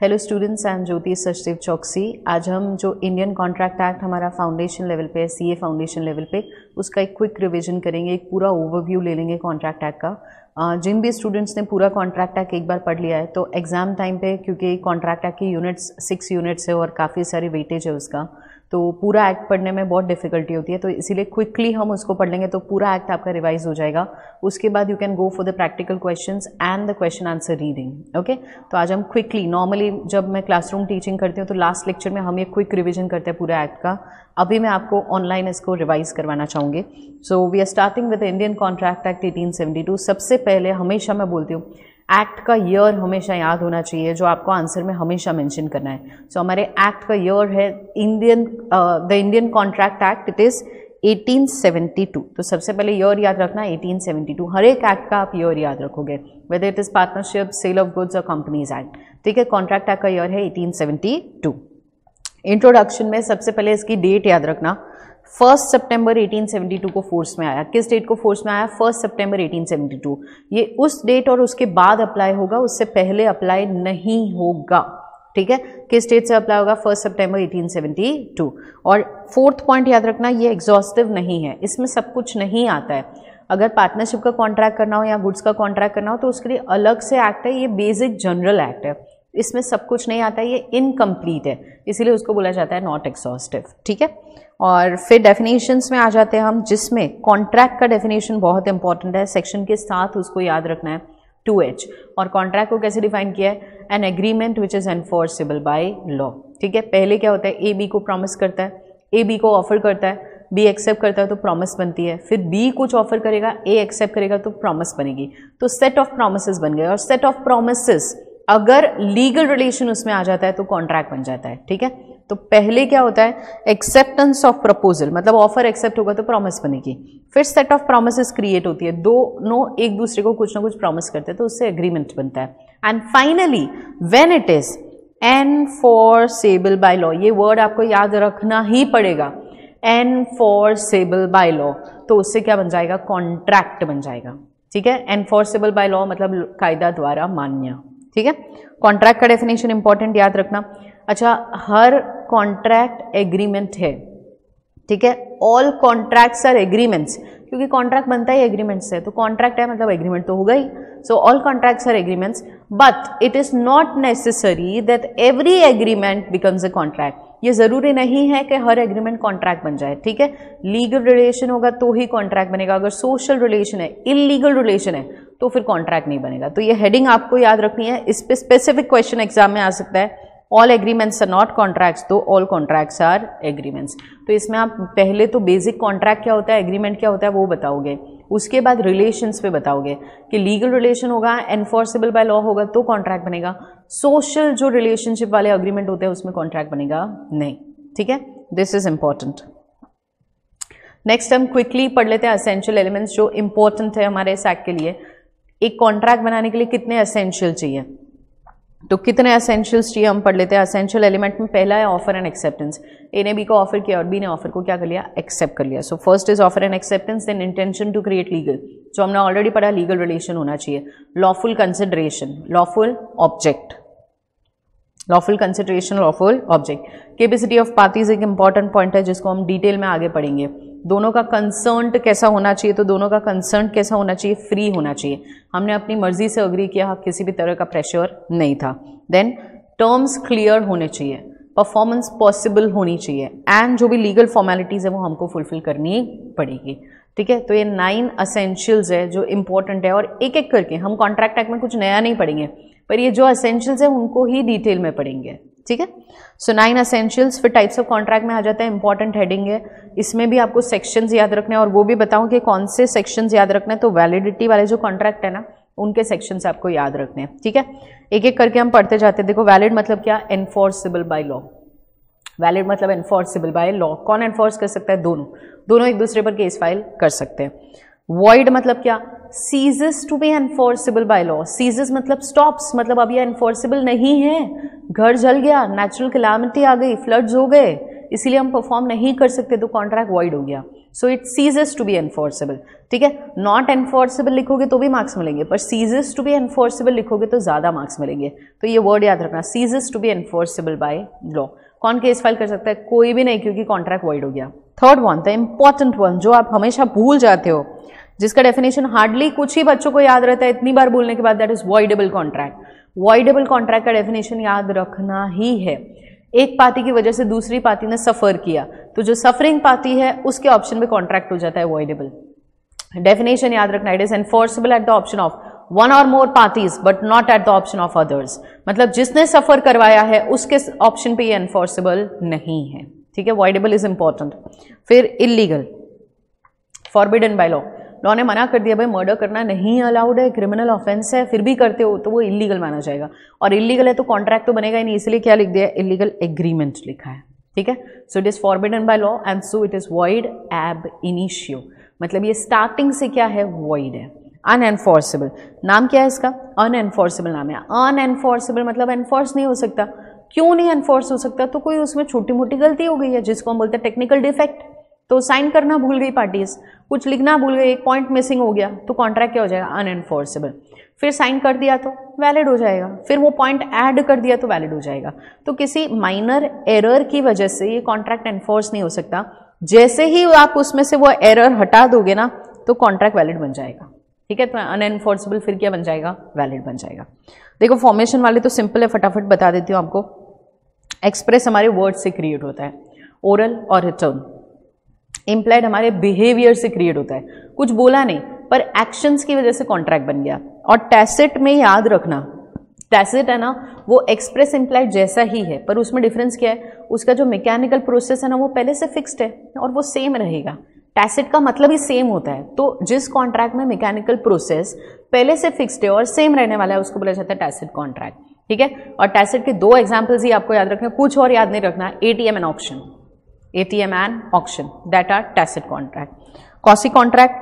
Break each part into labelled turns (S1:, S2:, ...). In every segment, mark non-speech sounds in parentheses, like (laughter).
S1: Hello students I am Jyoti Sachdev Chouksey आज हम जो इंडियन कॉन्ट्रैक्ट एक्ट हमारा फाउंडेशन लेवल पे है सी ए फाउंडेशन लेवल पे, उसका एक क्विक रिविजन करेंगे, एक पूरा ओवरव्यू ले लेंगे कॉन्ट्रैक्ट एक्ट का। जिन भी स्टूडेंट्स ने पूरा कॉन्ट्रैक्ट एक्ट एक बार पढ़ लिया है तो एग्ज़ाम टाइम पे, क्योंकि कॉन्ट्रैक्ट एक्ट की यूनिट्स सिक्स यूनिट्स है और काफ़ी सारी वेटेज है उसका तो पूरा एक्ट पढ़ने में बहुत डिफिकल्टी होती है तो इसीलिए क्विकली हम उसको पढ़ लेंगे तो पूरा एक्ट आपका रिवाइज हो जाएगा। उसके बाद you can go for the practical question and the question answer reading okay तो आज हम क्विकली नॉर्मली जब मैं क्लासरूम टीचिंग करती हूँ तो लास्ट लेक्चर में हम ये क्विक रिविजन करते हैं पूरा एक्ट का। अभी मैं आपको ऑनलाइन इसको रिवाइज करवाना चाहूँगी। So we are starting with Indian contract act eighteen सबसे पहले हमेशा मैं बोलती हूँ एक्ट का ईयर हमेशा याद होना चाहिए जो आपको आंसर में हमेशा मेंशन करना है। सो so, हमारे एक्ट का ईयर है Indian the Indian contract act it is 1872 तो सबसे पहले ईयर याद रखना 1872 हर एक एक्ट का आप ईयर याद रखोगे whether it is partnership sale of goods और कंपनीज़ एक्ट ठीक है कॉन्ट्रैक्ट एक्ट का ईयर है 1872 इंट्रोडक्शन में सबसे पहले इसकी डेट याद रखना। फ़र्स्ट सितंबर 1872 को फोर्स में आया। किस डेट को फोर्स में आया? फ़र्स्ट सितंबर 1872 ये उस डेट और उसके बाद अप्लाई होगा, उससे पहले अप्लाई नहीं होगा। ठीक है? किस डेट से अप्लाई होगा? फ़र्स्ट सितंबर 1872 और फोर्थ पॉइंट याद रखना, ये एग्जॉस्टिव नहीं है। इसमें सब कुछ नहीं आता है। अगर पार्टनरशिप का कॉन्ट्रैक्ट करना हो या गुड्स का कॉन्ट्रैक्ट करना हो तो उसके लिए अलग से एक्ट है, ये बेसिक जनरल एक्ट है। इसमें सब कुछ नहीं आता, ये इनकम्प्लीट है। इसीलिए उसको बोला जाता है नॉट एक्सॉस्टिव ठीक है? और फिर डेफिनेशंस में आ जाते हैं हम, जिसमें कॉन्ट्रैक्ट का डेफिनेशन बहुत इंपॉर्टेंट है। सेक्शन के साथ उसको याद रखना है। टू एच और कॉन्ट्रैक्ट को कैसे डिफाइन किया है? An agreement which is enforceable by law ठीक है? पहले क्या होता है? ए बी को प्रॉमिस करता है। ए बी को ऑफ़र करता है। बी एक्सेप्ट करता है तो प्रॉमिस बनती है। फिर बी कुछ ऑफ़र करेगा ए एक्सेप्ट करेगा तो प्रॉमिस बनेगी। तो सेट ऑफ़ प्रोमिस बन गए। और सेट ऑफ़ प्रोमिस अगर लीगल रिलेशन उसमें आ जाता है तो कॉन्ट्रैक्ट बन जाता है। ठीक है? तो पहले क्या होता है? एक्सेप्टेंस ऑफ़ प्रपोजल मतलब ऑफ़र एक्सेप्ट होगा तो प्रॉमिस बनेगी। फिर सेट ऑफ़ प्रोमिस क्रिएट होती है। दो नो एक दूसरे को कुछ ना कुछ प्रॉमिस करते हैं तो उससे एग्रीमेंट बनता है। And finally when it is enforceable by law ये वर्ड आपको याद रखना ही पड़ेगा। Enforceable by law तो उससे क्या बन जाएगा? कॉन्ट्रैक्ट बन जाएगा। ठीक है? एनफोर्सेबल बाय लॉ मतलब कायदा द्वारा मान्य। ठीक है? कॉन्ट्रैक्ट का डेफिनेशन इंपॉर्टेंट याद रखना। अच्छा हर कॉन्ट्रैक्ट एग्रीमेंट है, ठीक है? ऑल कॉन्ट्रैक्ट्स आर एग्रीमेंट्स क्योंकि कॉन्ट्रैक्ट बनता ही एग्रीमेंट से तो कॉन्ट्रैक्ट है मतलब एग्रीमेंट तो होगा ही so all contracts are agreements but it is not necessary that every agreement becomes a contract ये ज़रूरी नहीं है कि हर एग्रीमेंट कॉन्ट्रैक्ट बन जाए, ठीक है? लीगल रिलेशन होगा तो ही कॉन्ट्रैक्ट बनेगा, अगर सोशल रिलेशन है इलीगल रिलेशन है तो फिर कॉन्ट्रैक्ट नहीं बनेगा। तो ये हेडिंग आपको याद रखनी है, इस पर स्पेसिफिक क्वेश्चन एग्ज़ाम में आ सकता है। All agreements are not contracts तो ऑल कॉन्ट्रैक्ट्स आर एग्रीमेंट्स तो इसमें आप पहले तो बेसिक कॉन्ट्रैक्ट क्या होता है एग्रीमेंट क्या होता है वो बताओगे। उसके बाद रिलेशंस पे बताओगे कि लीगल रिलेशन होगा एनफोर्सेबल बाय लॉ होगा तो कॉन्ट्रैक्ट बनेगा। सोशल जो रिलेशनशिप वाले अग्रीमेंट होते हैं उसमें कॉन्ट्रैक्ट बनेगा नहीं। ठीक है? दिस इज़ इंपॉर्टेंट नेक्स्ट हम क्विकली पढ़ लेते हैं असेंशियल एलिमेंट्स जो इंपॉर्टेंट है हमारे एक्ट के लिए। एक कॉन्ट्रैक्ट बनाने के लिए कितने असेंशियल चाहिए? तो कितने असेंशियल्स चाहिए हम पढ़ लेते हैं। असेंशियल एलिमेंट में पहला है ऑफ़र एंड एक्सेप्टेंस ए ने बी को ऑफ़र किया और बी ने ऑफ़र को क्या कर लिया? एक्सेप्ट कर लिया। So first is offer and acceptance then intention to create legal जो हमने ऑलरेडी पढ़ा लीगल रिलेशन होना चाहिए। Lawful consideration lawful object lawful consideration lawful object capacity of parties एक इंपॉर्टेंट पॉइंट है, जिसको हम डिटेल में आगे पढ़ेंगे। दोनों का कंसर्न कैसा होना चाहिए तो दोनों का कंसर्न कैसा होना चाहिए फ्री होना चाहिए। हमने अपनी मर्ज़ी से अग्री किया किसी भी तरह का प्रेशर नहीं था। देन टर्म्स क्लियर होने चाहिए। परफॉर्मेंस पॉसिबल होनी चाहिए। एंड जो भी लीगल फॉर्मेलिटीज़ है, वो हमको फुलफिल करनी पड़ेगी। ठीक है? तो ये नाइन असेंशियल्स है, जो इंपॉर्टेंट है, और एक एक करके हम कॉन्ट्रैक्ट एक्ट में कुछ नया नहीं पढ़ेंगे। पर ये जो असेंशियल्स है, उनको ही डिटेल में पढ़ेंगे। ठीक है? सो नाइन असेंशियल्स फिर टाइप्स ऑफ़ कॉन्ट्रैक्ट में आ जाता है इंपॉर्टेंट हेडिंग है। इसमें भी आपको सेक्शंस याद रखने और वो भी बताऊँ कि कौन से सेक्शंस याद रखने तो वैलिडिटी वाले जो कॉन्ट्रैक्ट है ना, उनके सेक्शंस आपको याद रखने हैं। ठीक है? एक एक करके हम पढ़ते जाते हैं। देखो वैलिड मतलब क्या? एनफोर्सिबल बाय लॉ वैलिड मतलब एनफोर्सिबल बाय लॉ कौन एनफोर्स कर सकता है? दोनों। दोनों एक दूसरे पर केस फ़ाइल कर सकते हैं। वॉइड मतलब क्या? Ceases to be enforceable by law ceases मतलब स्टॉप्स मतलब अब ये एनफोर्सिबल नहीं है। घर जल गया नेचुरल क्लामिटी आ गई फ्लड्स हो गए, इसीलिए हम परफॉर्म नहीं कर सकते तो कॉन्ट्रैक्ट वॉइड हो गया। So it ceases to be enforceable ठीक है? नॉट एनफोर्सेबल लिखोगे तो भी मार्क्स मिलेंगे, पर सीजेस टू बी एनफोर्सेबल लिखोगे तो ज़्यादा मार्क्स मिलेंगे। तो ये वर्ड याद रखना ceases to be enforceable by law कौन केस फ़ाइल कर सकता है? कोई भी नहीं, क्योंकि कॉन्ट्रैक्ट वॉइड हो गया। Third one the important one जो आप हमेशा भूल जाते हो। जिसका डेफिनेशन हार्डली कुछ ही बच्चों को याद रहता है, इतनी बार बोलने के बाद that is voidable contract voidable contract का डेफिनेशन याद रखना ही है। एक पार्टी की वजह से दूसरी पार्टी ने सफ़र किया तो जो सफरिंग पार्टी है, उसके ऑप्शन में कॉन्ट्रैक्ट हो जाता है वॉइडेबल डेफिनेशन याद रखना it is enforceable at the option of one और more parties but not at the option of others मतलब जिसने सफ़र करवाया है, उसके ऑप्शन पे ये एनफोर्सेबल नहीं है। ठीक है वॉइडेबल इज़ इंपॉर्टेंट फिर illegal forbidden by law law ने मना कर दिया, भाई मर्डर करना नहीं अलाउड है क्रिमिनल ऑफेंस है, फिर भी करते हो तो वो इलीगल माना जाएगा. और इलीगल है तो कॉन्ट्रैक्ट तो बनेगा ही नहीं, इसलिए क्या लिख दिया? इलीगल एग्रीमेंट लिखा है, ठीक है? So it is forbidden by law and so it is void ab initio मतलब ये स्टार्टिंग से क्या है? वॉइड है। अनएनफोर्सेबल नाम क्या है इसका? अनएनफोर्सेबल नाम है। अनएनफोर्सेबल मतलब एनफोर्स नहीं हो सकता। क्यों नहीं एनफोर्स हो सकता? तो कोई उसमें छोटी मोटी गलती हो गई है जिसको हम बोलते हैं टेक्निकल डिफेक्ट तो साइन करना भूल गई पार्टीज़, कुछ लिखना भूल गई, एक पॉइंट मिसिंग हो गया तो कॉन्ट्रैक्ट क्या हो जाएगा? अनएनफोर्सेबल फिर साइन कर दिया तो वैलिड हो जाएगा। फिर वो पॉइंट ऐड कर दिया तो वैलिड हो जाएगा। तो किसी माइनर एरर की वजह से ये कॉन्ट्रैक्ट एनफोर्स नहीं हो सकता। जैसे ही आप उसमें से वो एरर हटा दोगे ना तो कॉन्ट्रैक्ट वैलिड बन जाएगा। ठीक है? तो अनएनफोर्सेबल फिर क्या बन जाएगा? वैलिड बन जाएगा। देखो फॉर्मेशन वाले तो सिंपल है, फटाफट बता देती हूँ आपको। एक्सप्रेस हमारे वर्ड से क्रिएट होता है। ओरल और रिटर्न इम्प्लाइड हमारे बिहेवियर से क्रिएट होता है। कुछ बोला नहीं, पर एक्शंस की वजह से कॉन्ट्रैक्ट बन गया। और टैसेट में याद रखना टैसेट है ना, वो एक्सप्रेस इम्प्लाइड जैसा ही है, पर उसमें डिफरेंस क्या है? उसका जो मैकेनिकल प्रोसेस है ना, वो पहले से फिक्स्ड है और वो सेम रहेगा। टैसेट का मतलब ही सेम होता है। तो जिस कॉन्ट्रैक्ट में मैकेनिकल प्रोसेस पहले से फिक्स्ड है और सेम रहने वाला है, उसको बोला जाता है टैसेट कॉन्ट्रैक्ट ठीक है? और टैसेट के दो एग्जाम्पल्स ही आपको याद रखना कुछ और याद नहीं रखना ATM and auction ATM and auction that are tacit contract. Quasi contract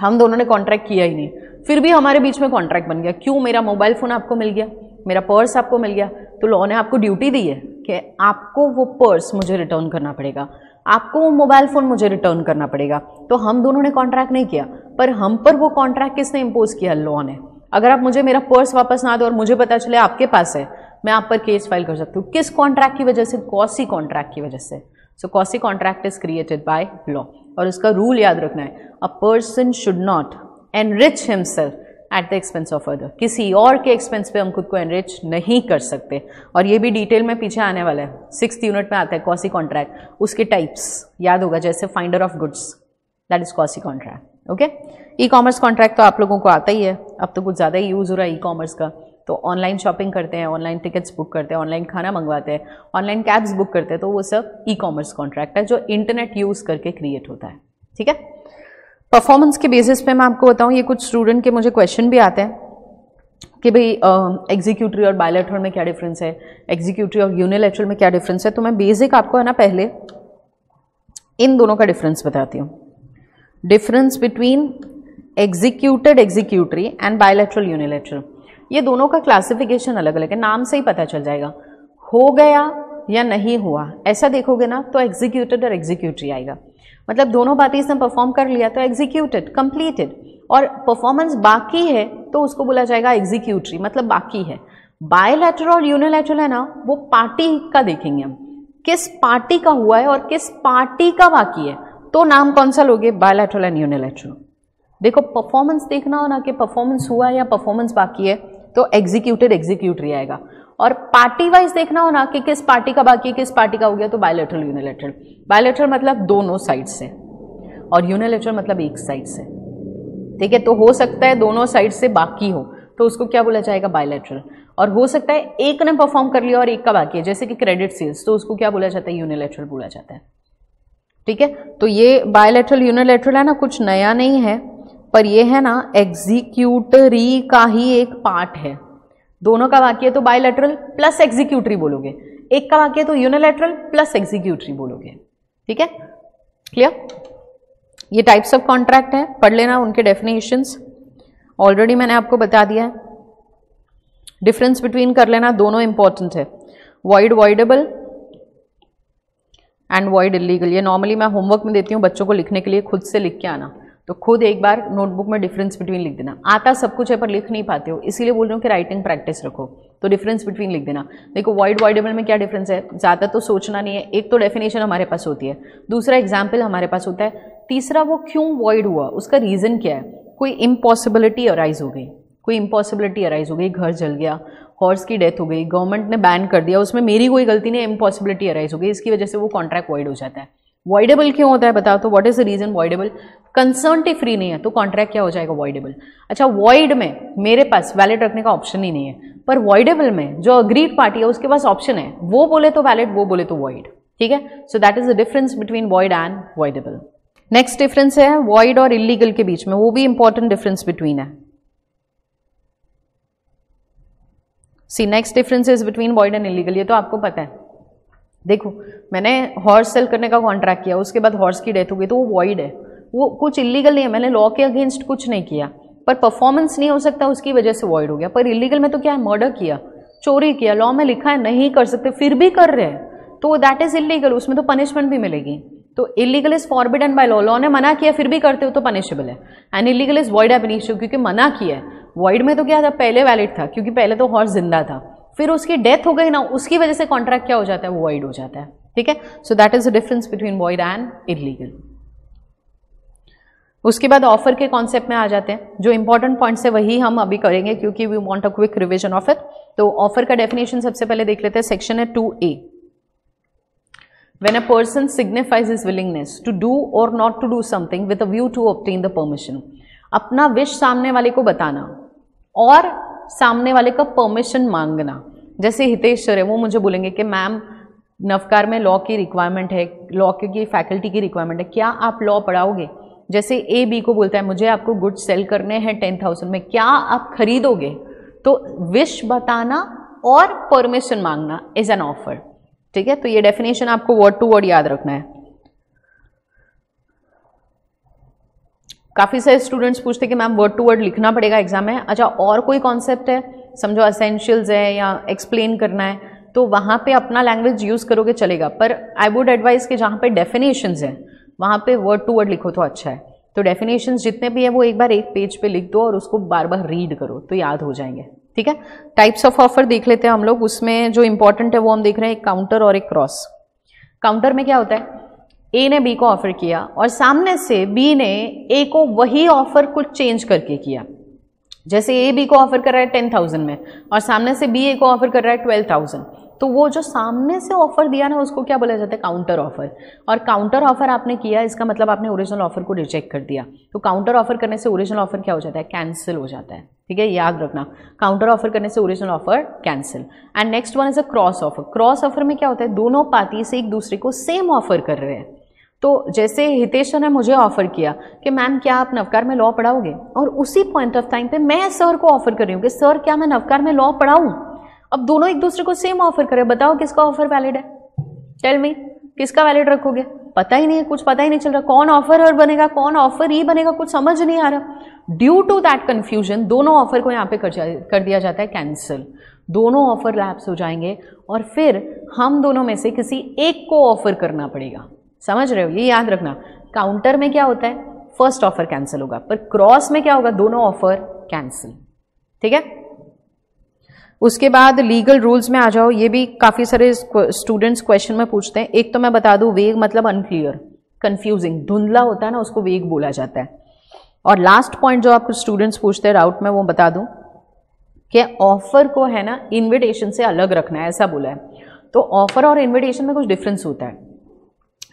S1: हम दोनों ने कॉन्ट्रैक्ट किया ही नहीं। फिर भी हमारे बीच में कॉन्ट्रैक्ट बन गया। क्यों? मेरा मोबाइल फ़ोन आपको मिल गया। मेरा पर्स आपको मिल गया। तो लॉ ने आपको ड्यूटी दी है कि आपको वो पर्स मुझे रिटर्न करना पड़ेगा। आपको वो मोबाइल फ़ोन मुझे रिटर्न करना पड़ेगा। तो हम दोनों ने कॉन्ट्रैक्ट नहीं किया। पर हम पर वो कॉन्ट्रैक्ट किसने इम्पोज किया? लॉ ने। अगर आप मुझे मेरा पर्स वापस ना दो और मुझे पता चले आपके पास है मैं आप पर केस फ़ाइल कर सकती हूँ। किस कॉन्ट्रैक्ट की वजह से? कौसी कॉन्ट्रैक्ट की वजह से। So quasi contract is created by law और उसका रूल याद रखना है। A person should not enrich himself at the expense of other किसी और के एक्सपेंस पे हम खुद को एनरिच नहीं कर सकते। और ये भी डिटेल में पीछे आने वाला है। सिक्स यूनिट में आता है कौसी कॉन्ट्रैक्ट उसके टाइप्स याद होगा, जैसे finder of goods that is quasi contract okay e commerce contract तो आप लोगों को आता ही है। अब तो कुछ ज़्यादा ही यूज़ हो रहा है ई कॉमर्स का। तो ऑनलाइन शॉपिंग करते हैं ऑनलाइन टिकट्स बुक करते हैं ऑनलाइन खाना मंगवाते हैं ऑनलाइन कैब्स बुक करते हैं तो वो सब ई कॉमर्स कॉन्ट्रैक्ट है जो इंटरनेट यूज़ करके क्रिएट होता है। ठीक है? परफॉर्मेंस के बेसिस पे मैं आपको बताऊँ, ये कुछ स्टूडेंट के मुझे क्वेश्चन भी आते हैं कि भाई एग्जीक्यूटिव और बायोलेट्रल में क्या डिफरेंस है? एग्जीक्यूटिव और यूनिलेट्रल में क्या डिफरेंस है? तो मैं बेसिक आपको है ना पहले इन दोनों का डिफरेंस बताती हूँ। Difference between executed executory and bilateral unilateral ये दोनों का क्लासिफिकेशन अलग अलग है, नाम से ही पता चल जाएगा। हो गया या नहीं हुआ, ऐसा देखोगे ना तो एग्जीक्यूटेड और एग्जीक्यूटरी आएगा। मतलब दोनों बातें इसने परफॉर्म कर लिया तो एग्जीक्यूटेड कंप्लीटेड और परफॉर्मेंस बाकी है तो उसको बोला जाएगा एग्जीक्यूटरी मतलब बाकी है। बायोलैटरल और यूनिलैटरल है ना, वो पार्टी का देखेंगे हम। किस पार्टी का हुआ है और किस पार्टी का बाकी है तो नाम कौन सा लोगे? बायोलैटरल एंड यूनिलैटरल देखो परफॉर्मेंस देखना हो ना कि परफॉर्मेंस हुआ है या परफॉर्मेंस बाकी है तो एग्जीक्यूटेड एग्जीक्यूटरी आएगा। और पार्टी वाइज देखना हो ना कि किस पार्टी का बाकी किस पार्टी का हो गया तो बायोलेटरल यूनिलेटरल बायोलेटरल मतलब दोनों साइड से। और यूनिलेटरल मतलब एक साइड से। ठीक है तो हो सकता है दोनों साइड से बाकी हो तो उसको क्या बोला जाएगा? बायोलेटरल और हो सकता है एक ने परफॉर्म कर लिया और एक का बाकी है, जैसे कि क्रेडिट सेल्स तो उसको क्या बोला जाता है? यूनिलेटरल बोला जाता है। ठीक है तो ये बायोलेटरल यूनिलेटरल है ना, कुछ नया नहीं है। पर ये है ना एग्जीक्यूटरी का ही एक पार्ट है। दोनों का वाक्य तो बायोलेटरल प्लस एग्जीक्यूटरी बोलोगे। एक का वाक्य तो यूनिलेटरल प्लस एग्जीक्यूटरी बोलोगे। ठीक है? क्लियर ये टाइप्स ऑफ़ कॉन्ट्रैक्ट है। पढ़ लेना उनके डेफिनेशंस ऑलरेडी मैंने आपको बता दिया है। डिफरेंस बिटवीन कर लेना दोनों इंपॉर्टेंट है। Void voidable and void illegal ये नॉर्मली मैं होमवर्क में देती हूँ बच्चों को लिखने के लिए, खुद से लिख के आना। तो खुद एक बार नोटबुक में डिफरेंस बिटवीन लिख देना। आता सब कुछ है पर लिख नहीं पाते हो। इसीलिए बोल रहे हो कि राइटिंग प्रैक्टिस रखो। तो डिफरेंस बिटवीन लिख देना। देखो वाइड वाइडेबल में क्या डिफरेंस है? ज़्यादा तो सोचना नहीं है। एक तो डेफिनेशन हमारे पास होती है। दूसरा एग्ज़ाम्पल हमारे पास होता है। तीसरा वो क्यों वॉइड हुआ? उसका रीज़न क्या है? कोई इम्पॉसिबिलिटी अराइज हो गई। कोई इम्पॉसिबिलिटी अराइज हो गई। घर जल गया हॉर्स की डेथ हो गई गवर्नमेंट ने बैन कर दिया, उसमें मेरी कोई गलती नहीं इम्पॉसिबिलिटी अराइज हो गई। इसकी वजह से वो कॉन्ट्रैक्ट वॉइड हो जाता है। वॉइडेबल क्यों होता है बताओ तो what is the reason voidable consent free नहीं है तो कॉन्ट्रैक्ट क्या हो जाएगा वॉइडेबल अच्छा वॉइड में मेरे पास वैलिड रखने का ऑप्शन ही नहीं है, पर वॉइडेबल में जो अग्रीड पार्टी है, उसके पास ऑप्शन है, वो बोले तो वैलिड वो बोले तो वॉइड ठीक है? So that is the difference between void and voidable next difference है वॉइड और इलीगल के बीच में, वो भी इंपॉर्टेंट डिफरेंस बिटवीन है। See next difference is between void and illegal ये तो आपको पता है। देखो, मैंने हॉर्स सेल करने का कॉन्ट्रैक्ट किया, उसके बाद हॉर्स की डेथ हो गई तो वो वॉइड है। वो कुछ इलीगल नहीं है, मैंने लॉ के अगेंस्ट कुछ नहीं किया। पर परफॉर्मेंस नहीं हो सकता, उसकी वजह से वॉइड हो गया। पर इलीगल में तो क्या है? मर्डर किया, चोरी किया लॉ में लिखा है, नहीं कर सकते, फिर भी कर रहे हैं। तो दैट इज़ इलीगल उसमें तो पनिशमेंट भी मिलेगी। तो illegal is forbidden by law law ने मना किया, फिर भी करते हो तो पनिशेबल है। एंड इलीगल इज़ वॉइड एब क्योंकि मना किया है। वॉइड में तो क्या था? पहले वैलिड था, क्योंकि पहले तो हॉर्स ज़िंदा था। फिर उसकी डेथ हो गई ना, उसकी वजह से कॉन्ट्रैक्ट क्या हो जाता है? वो वॉइड हो जाता है। ठीक है? So that is the difference between void and illegal उसके बाद ऑफ़र के कॉन्सेप्ट में आ जाते हैं, जो इंपॉर्टेंट पॉइंट्स है, वही हम अभी करेंगे, क्योंकि we want a quick revision of it तो ऑफ़र का डेफिनेशन सबसे पहले देख लेते हैं सेक्शन है two A when a person signifies his willingness to do or not to do something with a view to obtain the permission. अपना wish सामने वाले को बताना, और सामने वाले का परमिशन मांगना। जैसे हितेश सर है, वो मुझे बोलेंगे कि, मैम, नवकार में लॉ की रिक्वायरमेंट है लॉ की फैकल्टी की रिक्वायरमेंट है, क्या आप लॉ पढ़ाओगे? जैसे ए बी को बोलता है, मुझे आपको गुड्स सेल करने हैं टेन थाउज़ेंड में, क्या आप खरीदोगे? तो विश बताना और परमिशन मांगना इज़ एन ऑफ़र ठीक है? तो ये डेफिनेशन आपको वर्ड टू वर्ड याद रखना है। काफ़ी सारे स्टूडेंट्स पूछते हैं कि मैम वर्ड टू वर्ड लिखना पड़ेगा एग्ज़ाम में। अच्छा और कोई कॉन्सेप्ट है? समझो असेंशियल्स है या एक्सप्लेन करना है तो वहाँ पे अपना लैंग्वेज यूज़ करोगे, चलेगा। पर आई वुड एडवाइस कि जहाँ पे डेफिनेशंस हैं, वहाँ पे वर्ड टू वर्ड लिखो तो अच्छा है। तो डेफिनेशन जितने भी है, वो एक बार एक पेज पे लिख दो और उसको बार बार रीड करो तो याद हो जाएँगे। ठीक है? टाइप्स ऑफ़ ऑफ़र देख लेते हैं हम लोग। उसमें जो इंपॉर्टेंट है, वो हम देख रहे हैं, एक काउंटर और एक क्रॉस काउंटर में क्या होता है? ए ने बी को ऑफ़र किया और सामने से बी ने ए को वही ऑफ़र कुछ चेंज करके किया। जैसे ए बी को ऑफ़र कर रहा है टेन थाउज़ेंड में और सामने से बी ए को ऑफ़र कर रहा है ट्वेल्व थाउज़ेंड तो वो जो सामने से ऑफ़र दिया ना, उसको क्या बोला जाता है? काउंटर ऑफ़र और काउंटर ऑफ़र आपने किया, इसका मतलब आपने ओरिजिनल ऑफ़र को रिजेक्ट कर दिया। तो काउंटर ऑफ़र करने से ओरिजिनल ऑफ़र क्या हो जाता है? कैंसिल हो जाता है। ठीक है? याद रखना। काउंटर ऑफ़र करने से original offer cancel and next one is a cross offer cross offer में क्या होता है? दोनों पार्टी से एक दूसरे को सेम ऑफ़र कर रहे हैं। तो जैसे हितेश ने मुझे ऑफ़र किया कि मैम क्या आप नवकार में लॉ पढ़ाओगे? और उसी पॉइंट ऑफ़ टाइम पे मैं सर को ऑफ़र कर रही हूँ कि सर क्या मैं नवकार में लॉ पढ़ाऊँ? अब दोनों एक दूसरे को सेम ऑफ़र करें। बताओ किसका ऑफ़र वैलिड है? टेल मी किसका वैलिड रखोगे? पता ही नहीं है कुछ पता ही नहीं चल रहा। कौन ऑफ़र और बनेगा कौन ऑफ़र ही बनेगा कुछ समझ नहीं आ रहा। ड्यू टू दैट कन्फ्यूज़न दोनों ऑफ़र को यहाँ पे कर, कर दिया जाता है कैंसिल दोनों ऑफ़र लैप्स हो जाएँगे और फिर हम दोनों में से किसी एक को ऑफ़र करना पड़ेगा। समझ रहे हो? ये याद रखना। काउंटर में क्या होता है? फ़र्स्ट ऑफ़र कैंसिल होगा। पर क्रॉस में क्या होगा? दोनों ऑफ़र कैंसिल ठीक है? उसके बाद लीगल रूल्स में आ जाओ। ये भी काफ़ी सारे स्टूडेंट्स क्वेश्चन में पूछते हैं। एक तो मैं बता दूँ वेग मतलब अनक्लियर कंफ्यूजिंग धुंधला होता है ना, उसको वेग बोला जाता है। और लास्ट पॉइंट जो आपको स्टूडेंट्स पूछते हैं राउट में, वो बता दूँ कि ऑफ़र को है ना इन्विटेशन से अलग रखना है, ऐसा बोला है। तो ऑफ़र और इन्विटेशन में कुछ डिफरेंस होता है।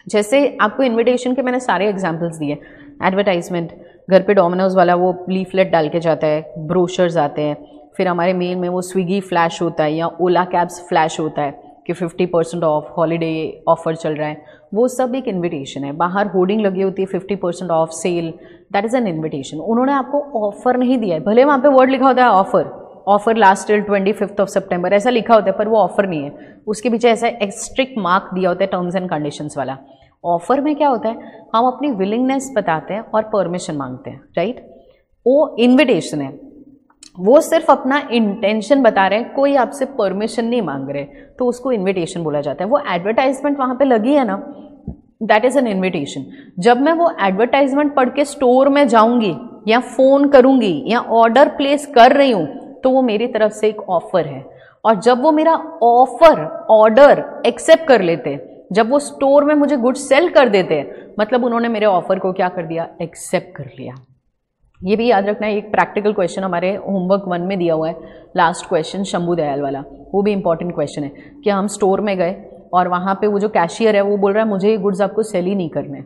S1: जैसे आपको इन्विटेशन के मैंने सारे एग्जाम्पल्स दिए एडवर्टाइजमेंट घर पे डोमिनोज वाला वो लीफलेट डाल के जाता है ब्रोशर्स आते हैं, फिर हमारे मेल में वो स्विगी फ्लैश होता है या ओला कैब्स फ्लैश होता है कि 50 परसेंट ऑफ़ हॉलीडे ऑफ़र चल रहा है, वो सब एक इनविटेशन है। बाहर होर्डिंग लगी होती है 50 percent off sale that is an invitation उन्होंने आपको ऑफ़र नहीं दिया है। भले वहाँ पे वर्ड लिखा होता है offer offer last till twenty fifth of September ऐसा लिखा होता है, पर वो ऑफ़र नहीं है। उसके पीछे ऐसा स्ट्रिक्ट मार्क दिया होता है टर्म्स एंड कंडीशंस वाला। ऑफ़र में क्या होता है? हम अपनी विलिंगनेस बताते हैं और परमिशन मांगते हैं राइट वो इन्विटेशन है। वो सिर्फ़ अपना इंटेंशन बता रहे हैं, कोई आपसे परमिशन नहीं मांग रहे तो उसको इनविटेशन बोला जाता है। वो एडवर्टाइजमेंट वहाँ पे लगी है ना दैट इज़ एन इन्विटेशन जब मैं वो एडवर्टाइजमेंट पढ़ के स्टोर में जाऊँगी, या फ़ोन करूँगी, या ऑर्डर प्लेस कर रही हूँ तो वो मेरी तरफ़ से एक ऑफ़र है। और जब वो मेरा ऑफ़र ऑर्डर एक्सेप्ट कर लेते जब वो स्टोर में मुझे गुड्स सेल कर देते हैं मतलब उन्होंने मेरे ऑफ़र को क्या कर दिया? एक्सेप्ट कर लिया। ये भी याद रखना है एक प्रैक्टिकल क्वेश्चन हमारे होमवर्क वन में दिया हुआ है। लास्ट क्वेश्चन, शंभू दयाल वाला। वो भी इंपॉर्टेंट क्वेश्चन है कि हम स्टोर में गए और वहाँ पे वो जो कैशियर है, वो बोल रहा है, मुझे ये गुड्स आपको सेल ही नहीं करने।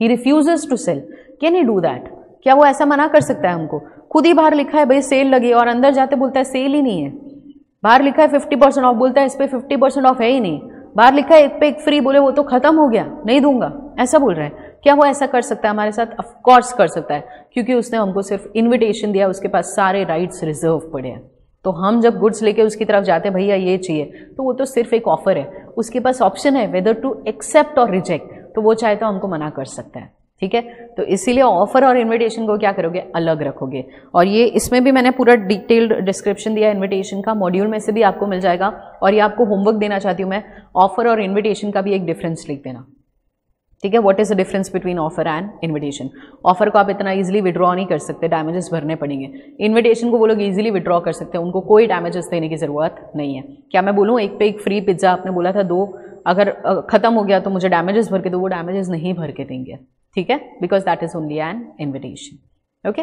S1: He refuses to sell can he do that क्या वो ऐसा मना कर सकता है हमको? खुद ही बाहर लिखा है, भाई सेल लगी और अंदर जाते बोलता है सेल ही नहीं है। बाहर लिखा है फिफ्टी परसेंट ऑफ़ बोलता है, इस पर फिफ्टी परसेंट ऑफ़ है ही नहीं। बाहर लिखा है, एक पे एक फ्री बोले, वो तो खत्म हो गया, नहीं दूँगा। ऐसा बोल रहे हैं। क्या वो ऐसा कर सकता है? हमारे साथ ऑफकोर्स कर सकता है, क्योंकि उसने हमको सिर्फ़ इन्विटेशन दिया, उसके पास सारे राइट्स रिज़र्व पड़े हैं। तो हम जब गुड्स लेके उसकी तरफ़ जाते हैं, भैया, ये चाहिए। तो वो तो सिर्फ़ एक ऑफ़र है। उसके पास ऑप्शन है वेदर टू एक्सेप्ट और रिजेक्ट तो वो चाहे तो हमको मना कर सकता है। ठीक है? तो इसीलिए ऑफ़र और इनविटेशन को क्या करोगे? अलग रखोगे। और ये, इसमें भी मैंने पूरा डिटेल्ड डिस्क्रिप्शन दिया इनविटेशन का। मॉड्यूल में से भी आपको मिल जाएगा। और ये आपको होमवर्क देना चाहती हूँ मैं। ऑफ़र और इन्विटेशन का भी एक डिफरेंस लिख देना। ठीक है? What is the difference between offer and invitation offer को आप इतना इजीली विड्रॉ नहीं कर सकते। डैमेजेस भरने पड़ेंगे। इनविटेशन को वो लोग इजीली विड्रॉ कर सकते हैं। उनको कोई डैमेजेस देने की ज़रूरत नहीं है। क्या मैं बोलूँ? एक पे एक फ्री पिज़्ज़ा आपने बोला था, दो अगर ख़त्म हो गया तो मुझे डैमेजेस भर के दो, वो डैमेजेस नहीं भर के देंगे। ठीक है? Because that is only an invitation okay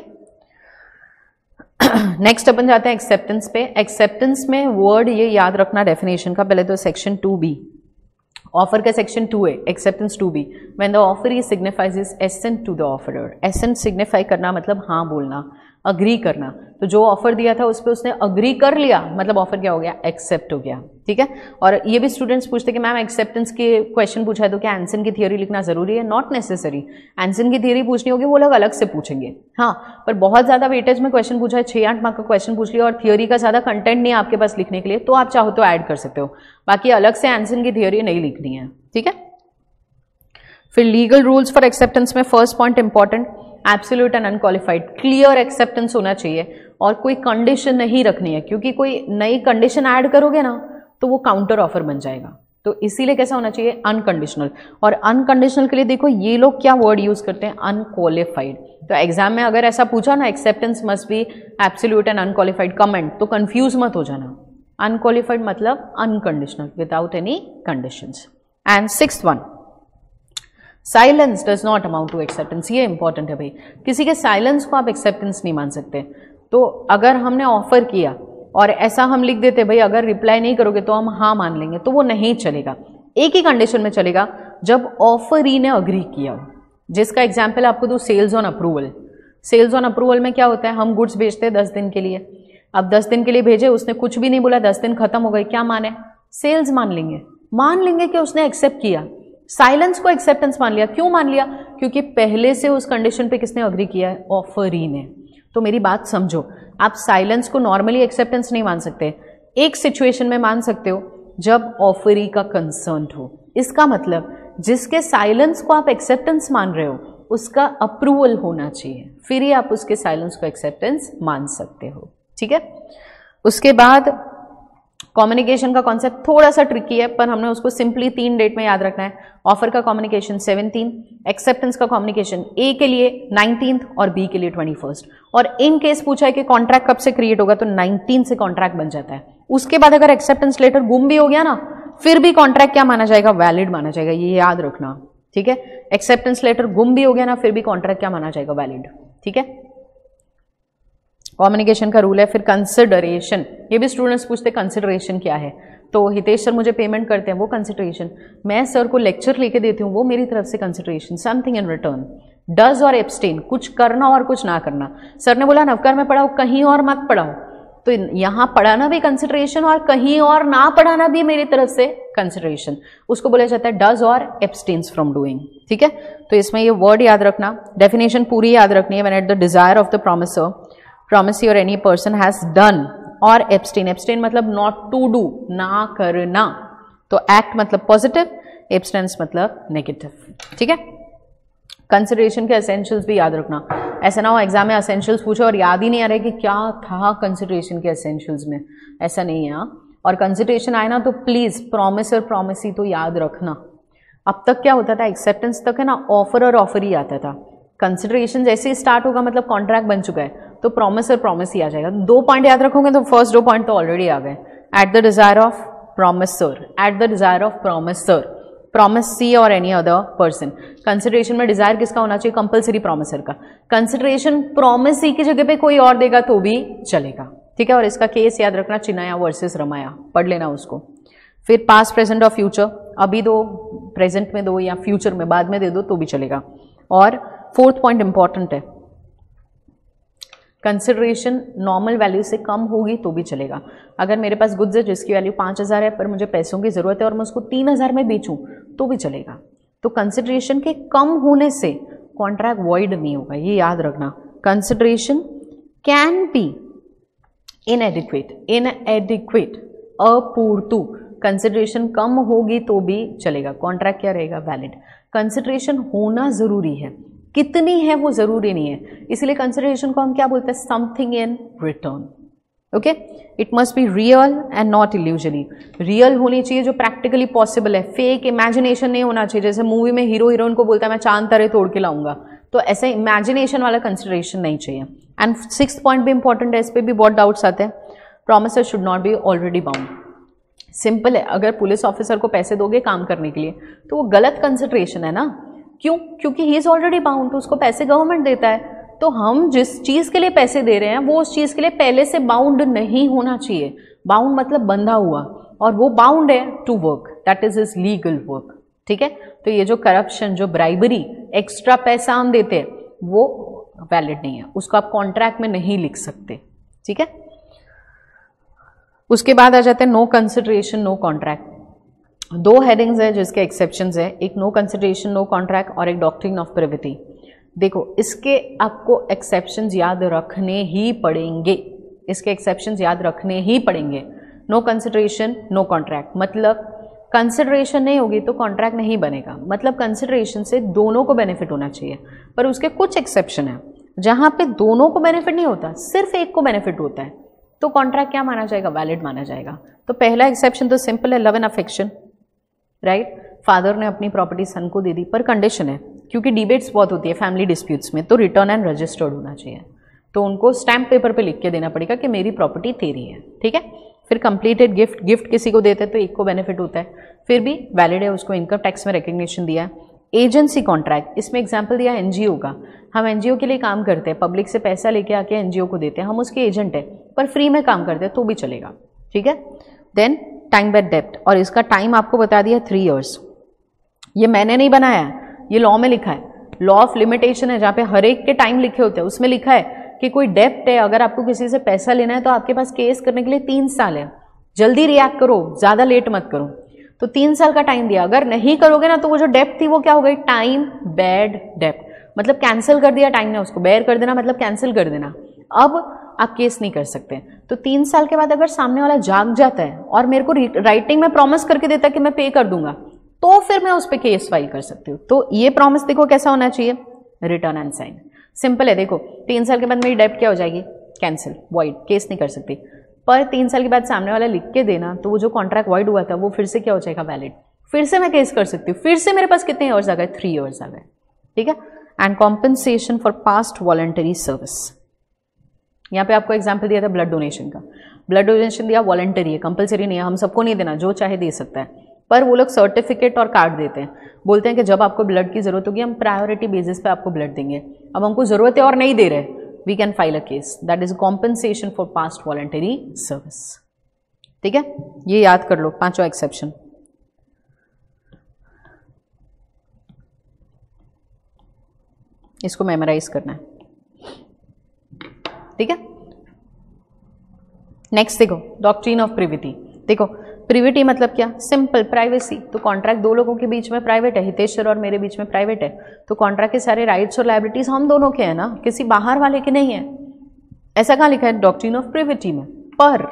S1: next अपन जाते हैं एक्सेप्टेंस पे। एक्सेप्टेंस में वर्ड ये याद रखना डेफिनेशन का। पहले तो सेक्शन टू बी ऑफ़र का सेक्शन टू है acceptance two B when the offeree signifies is assent to the offeror assent signify करना मतलब हाँ बोलना। अग्री करना। तो जो ऑफ़र दिया था उस पर उसने अग्री कर लिया। मतलब ऑफ़र क्या हो गया? एक्सेप्ट हो गया। ठीक है? और ये भी स्टूडेंट्स पूछते कि मैम एक्सेप्टेंस के क्वेश्चन पूछा है तो क्या एंसन की थियोरी लिखना ज़रूरी है? नॉट नेसेसरी एंसन की थियोरी पूछनी होगी, वो लोग अलग से पूछेंगे। हाँ पर बहुत ज़्यादा वेटेज में क्वेश्चन पूछा है छः आठ मार्क का क्वेश्चन पूछ लिया और थियोरी का ज़्यादा कंटेंट नहीं आपके पास लिखने के लिए तो आप चाहो तो ऐड कर सकते हो। बाकी अलग से एंसन की थियोरी नहीं लिखनी है। ठीक है? फिर लीगल रूल्स फॉर एक्सेप्टेंस में first point important absolute and unqualified clear acceptance होना चाहिए और कोई कंडीशन नहीं रखनी है, क्योंकि कोई नई कंडीशन ऐड करोगे ना तो वो काउंटर ऑफ़र बन जाएगा। तो इसीलिए कैसा होना चाहिए? अनकंडीशनल और अनकंडीशनल के लिए देखो, ये लोग क्या वर्ड यूज़ करते हैं? अनक्वालिफाइड तो एग्ज़ाम में अगर ऐसा पूछा ना acceptance must be absolute and unqualified comment तो कंफ्यूज मत हो जाना। अनक्वालिफाइड मतलब unconditional without any conditions and six one silence does not amount to acceptance ये इंपॉर्टेंट है भाई। किसी के साइलेंस को आप एक्सेप्टेंस नहीं मान सकते। तो अगर हमने ऑफ़र किया और ऐसा हम लिख देते, भाई, अगर रिप्लाई नहीं करोगे तो हम हाँ मान लेंगे। तो वो नहीं चलेगा। एक ही कंडीशन में चलेगा, जब ऑफ़र ही ने अग्री किया हो। जिसका एग्ज़ाम्पल आपको दो sales on approval sales on approval में क्या होता है? हम गुड्स भेजते हैं दस दिन के लिए। अब दस दिन के लिए भेजे, उसने कुछ भी नहीं बोला, दस दिन खत्म हो गए, क्या माने? सेल्स मान लेंगे। मान लेंगे कि उसने एक्सेप्ट किया। साइलेंस को एक्सेप्टेंस मान लिया। क्यों मान लिया? क्योंकि पहले से उस कंडीशन पे किसने अग्री किया है? ऑफरी ने। तो मेरी बात समझो। आप साइलेंस को नॉर्मली एक्सेप्टेंस नहीं मान सकते। एक सिचुएशन में मान सकते हो, जब ऑफरी का कंसर्न हो। इसका मतलब जिसके साइलेंस को आप एक्सेप्टेंस मान रहे हो, उसका अप्रूवल होना चाहिए। फिर ही आप उसके साइलेंस को एक्सेप्टेंस मान सकते हो। ठीक है? उसके बाद कम्युनिकेशन का कॉन्सेप्ट थोड़ा सा ट्रिकी है, पर हमने उसको सिंपली तीन डेट में याद रखना है। ऑफ़र का कम्युनिकेशन सेवनटीन एक्सेप्टेंस का कम्युनिकेशन ए के लिए नाइनटीन और बी के लिए ट्वेंटी फ़र्स्ट और इन केस पूछा है कि कॉन्ट्रैक्ट कब से क्रिएट होगा तो नाइनटीन से कॉन्ट्रैक्ट बन जाता है। उसके बाद अगर एक्सेप्टेंस लेटर गुम भी हो गया ना, फिर भी कॉन्ट्रैक्ट क्या माना जाएगा? वैलिड माना जाएगा, ये याद रखना। ठीक है? एक्सेप्टेंस लेटर गुम भी हो गया ना, फिर भी कॉन्ट्रैक्ट क्या माना जाएगा? वैलिड ठीक है? कम्युनिकेशन का रूल है, फिर कंसिडरेशन ये भी स्टूडेंट्स पूछते हैं कंसिडरेशन क्या है? तो हितेश सर मुझे पेमेंट करते हैं, वो कंसिडरेशन मैं सर को लेक्चर लेके देती हूँ, वो मेरी तरफ़ से consideration something in return does और एब्सटेन कुछ करना और कुछ ना करना. सर ने बोला, नवकार में पढ़ाओ कहीं और मत पढ़ाओ तो यहाँ पढ़ाना भी कंसिडरेशन और कहीं और ना पढ़ाना भी मेरी तरफ़ से कंसिडरेशन उसको बोला जाता है डज और एब्सटेन्स फ्रॉम डूइंग ठीक है? तो इसमें ये वर्ड याद रखना. डेफिनेशन पूरी याद रखनी है when at the desire of the promisor promise or any person has done और abstain. Abstain मतलब not to do, ना करना. तो act मतलब positive, abstinence मतलब negative. ठीक है? कंसिडरेशन के असेंशियल्स भी याद रखना. ऐसा ना हो एग्ज़ाम में असेंशियल्स पूछो और याद ही नहीं आ रहा है कि क्या था कंसिडरेशन के असेंशियल्स में. ऐसा नहीं है हाँ। और कंसिडरेशन आए ना तो प्लीज़ प्रॉमिस और प्रॉमिस तो याद रखना. अब तक क्या होता था? एक्सेप्टेंस तक है ना? ऑफ़र और ऑफ़र ही आता था. कंसिडरेशन जैसे ही स्टार्ट होगा मतलब कॉन्ट्रैक्ट बन चुका है. तो प्रॉमिस और प्रॉमिस ही आ जाएगा। दो पॉइंट याद रखोगे तो फ़र्स्ट दो पॉइंट तो ऑलरेडी आ गए। At the desire of sir at the desire of sir promisee और एनी अदर पर्सन कंसिडरेशन में डिज़ायर किसका होना चाहिए? कंपलसरी प्रोमिसर का। कंसिडरेशन प्रॉमिस सी की जगह पे कोई और देगा तो भी चलेगा। ठीक है? और इसका केस याद रखना, चिनाया वर्सेस रमाया। पढ़ लेना उसको। फिर पास प्रेजेंट और फ्यूचर अभी दो प्रेजेंट में दो या फ्यूचर में, बाद में दे दो तो भी चलेगा। और फोर्थ पॉइंट इंपॉर्टेंट है। कंसिडरेशन नॉर्मल वैल्यू से कम होगी तो भी चलेगा। अगर मेरे पास गुड्स है, जिसकी वैल्यू पाँच हज़ार है, पर मुझे पैसों की ज़रूरत है और मैं उसको तीन हज़ार में बेचूं तो भी चलेगा। तो कंसिडरेशन के कम होने से कॉन्ट्रैक्ट वॉइड नहीं होगा, ये याद रखना। Consideration can be inadequate inadequate अपूर्तु। Consideration कम होगी तो भी चलेगा। कॉन्ट्रैक्ट क्या रहेगा? वैलिड कंसिडरेशन होना ज़रूरी है। कितनी है वो ज़रूरी नहीं है। इसलिए कंसिडरेशन को हम क्या बोलते हैं? Something in return okay it must be real and not illusory real होनी चाहिए जो प्रैक्टिकली पॉसिबल है। फेक इमेजिनेशन नहीं होना चाहिए। जैसे मूवी में हीरो हीरोइन को बोलता है, मैं चाँद तरे तोड़ के लाऊँगा। तो ऐसे इमेजिनेशन वाला कंसिडरेशन नहीं चाहिए। एंड सिक्स पॉइंट भी इंपॉर्टेंट है, इस पर भी बहुत डाउट्स आते हैं। Promise should not be already bound simple है। अगर पुलिस ऑफिसर को पैसे दोगे काम करने के लिए तो वो गलत कंसिडरेशन है ना। क्यों? क्योंकि ही इज़ ऑलरेडी बाउंड उसको पैसे गवर्नमेंट देता है। तो हम जिस चीज़ के लिए पैसे दे रहे हैं, वो उस चीज़ के लिए पहले से बाउंड नहीं होना चाहिए। बाउंड मतलब बंधा हुआ, और वो बाउंड है to work that is is legal work ठीक है? तो ये जो करप्शन जो ब्राइबरी एक्स्ट्रा पैसा हम देते हैं, वो वैलिड नहीं है। उसको आप कॉन्ट्रैक्ट में नहीं लिख सकते। ठीक है? उसके बाद आ जाते हैं नो कंसिडरेशन नो कॉन्ट्रैक्ट दो हेडिंग्स है जिसके एक्सेप्शन है, एक नो कंसिडरेशन नो कॉन्ट्रैक्ट और एक डॉक्ट्रिन ऑफ़ प्रिविटी देखो, इसके आपको एक्सेप्शन याद रखने ही पड़ेंगे। इसके एक्सेप्शन याद रखने ही पड़ेंगे। नो कंसिडरेशन नो कॉन्ट्रैक्ट मतलब कंसिडरेशन नहीं होगी तो कॉन्ट्रैक्ट नहीं बनेगा। मतलब कंसिडरेशन से दोनों को बेनिफिट होना चाहिए। पर उसके कुछ एक्सेप्शन है। जहाँ पे दोनों को बेनिफिट नहीं होता, सिर्फ़ एक को बेनिफिट होता है तो कॉन्ट्रैक्ट क्या माना जाएगा? वैलिड माना जाएगा। तो पहला एक्सेप्शन तो सिंपल है love and affection right father ने अपनी प्रॉपर्टी सन को दे दी, पर कंडीशन है, क्योंकि डिबेट्स बहुत होती है फैमिली डिस्प्यूट्स में तो रिटर्न एंड रजिस्टर्ड होना चाहिए। तो उनको स्टैम्प पेपर पे लिख के देना पड़ेगा कि मेरी प्रॉपर्टी तेरी है, ठीक है? फिर कंप्लीटेड गिफ्ट गिफ्ट किसी को देते हैं तो एक को बेनिफिट होता है। फिर भी वैलिड है, उसको इनकम टैक्स में रिकग्निशन दिया। एजेंसी कॉन्ट्रैक्ट इसमें एग्ज़ाम्पल दिया एनजीओ का। हम एनजीओ के लिए काम करते हैं पब्लिक से पैसा लेके आके एनजीओ को देते हैं। हम उसके एजेंट है, पर फ्री में काम करते हैं तो भी चलेगा, ठीक है? देन टाइम बाय डेप्ट और इसका टाइम आपको बता दिया थ्री ईयर्स ये मैंने नहीं बनाया ये लॉ में लिखा है. लॉ ऑफ़ लिमिटेशन है, जहाँ पे हर एक के टाइम लिखे होते हैं. उसमें लिखा है कि कोई डेप्ट है, अगर आपको किसी से पैसा लेना है तो आपके पास केस करने के लिए तीन साल है. जल्दी रिएक्ट करो, ज़्यादा लेट मत करो. तो तीन साल का टाइम दिया. अगर नहीं करोगे ना तो वो जो डेप्ट थी, वो क्या हो गई? टाइम बैड डेप्ट मतलब कैंसिल कर दिया टाइम ने उसको. बैर कर देना मतलब कैंसिल कर देना. अब आप केस नहीं कर सकते। तो तीन साल के बाद अगर सामने वाला जाग जाता है और मेरे को राइटिंग में प्रॉमिस करके देता है कि मैं पे कर दूँगा तो फिर मैं उस पर केस फ़ाइल कर सकती हूँ। तो ये प्रॉमिस देखो कैसा होना चाहिए। रिटर्न एंड साइन सिंपल है, देखो, तीन साल के बाद मेरी डेप्ट क्या हो जाएगी? कैंसिल वाइड केस नहीं कर सकती। पर तीन साल के बाद सामने वाला लिख के देना तो वो जो कॉन्ट्रैक्ट वाइड हुआ था, वो फिर से क्या हो जाएगा वैलिड फिर से मैं केस कर सकती हूँ। फिर से मेरे पास कितने ईयर्स आ गए? थ्री ईयर्स आ गए। ठीक है? And compensation for past voluntary service यहाँ पे आपको एग्ज़ाम्पल दिया था ब्लड डोनेशन का। ब्लड डोनेशन दिया वॉलेंटरी है कंपलसरी नहीं है, हम सबको नहीं देना, जो चाहे दे सकता है। पर वो लोग सर्टिफिकेट और कार्ड देते हैं। बोलते हैं कि जब आपको ब्लड की ज़रूरत होगी, हम प्रायोरिटी बेसिस पे आपको ब्लड देंगे। अब हमको ज़रूरत है और नहीं दे रहे। We can file a case that is compensation for past voluntary service ठीक है? ये याद कर लो, पांचवा एक्सेप्शन इसको मेमोराइज करना है। ठीक है? नेक्स्ट देखो डॉक्ट्रीन ऑफ़ प्रिविटी देखो प्रिविटी मतलब क्या? सिंपल प्राइवेसी तो कॉन्ट्रैक्ट दो लोगों के बीच में प्राइवेट है, हितेश्वर और मेरे बीच में प्राइवेट है. तो कॉन्ट्रैक्ट के सारे राइट्स और लाइबिलिटीज हम दोनों के हैं ना? किसी बाहर वाले के नहीं है. ऐसा कहाँ लिखा है? डॉक्ट्रीन ऑफ़ प्रिविटी में. पर,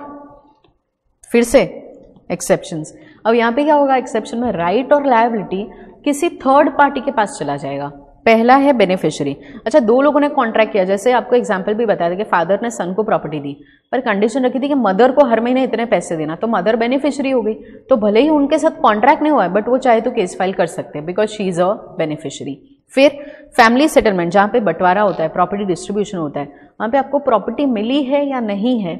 S1: फिर से एक्सेप्शन अब यहाँ पे क्या होगा? एक्सेप्शन में राइट और लाइबिलिटी किसी थर्ड पार्टी के पास चला जाएगा. पहला है बेनिफिशियरी अच्छा दो लोगों ने कॉन्ट्रैक्ट किया, जैसे आपको एग्ज़ाम्पल भी बताया था कि फादर ने सन को प्रॉपर्टी दी, पर कंडीशन रखी थी कि मदर को हर महीने इतने पैसे देना तो मदर बेनिफिशियरी हो गई। तो भले ही उनके साथ कॉन्ट्रैक्ट नहीं हुआ है बट वो चाहे तो केस फ़ाइल कर सकते हैं because she is a beneficiary फिर फैमिली सेटलमेंट जहाँ पे बंटवारा होता है प्रॉपर्टी डिस्ट्रीब्यूशन होता है, वहाँ पे आपको प्रॉपर्टी मिली है या नहीं है,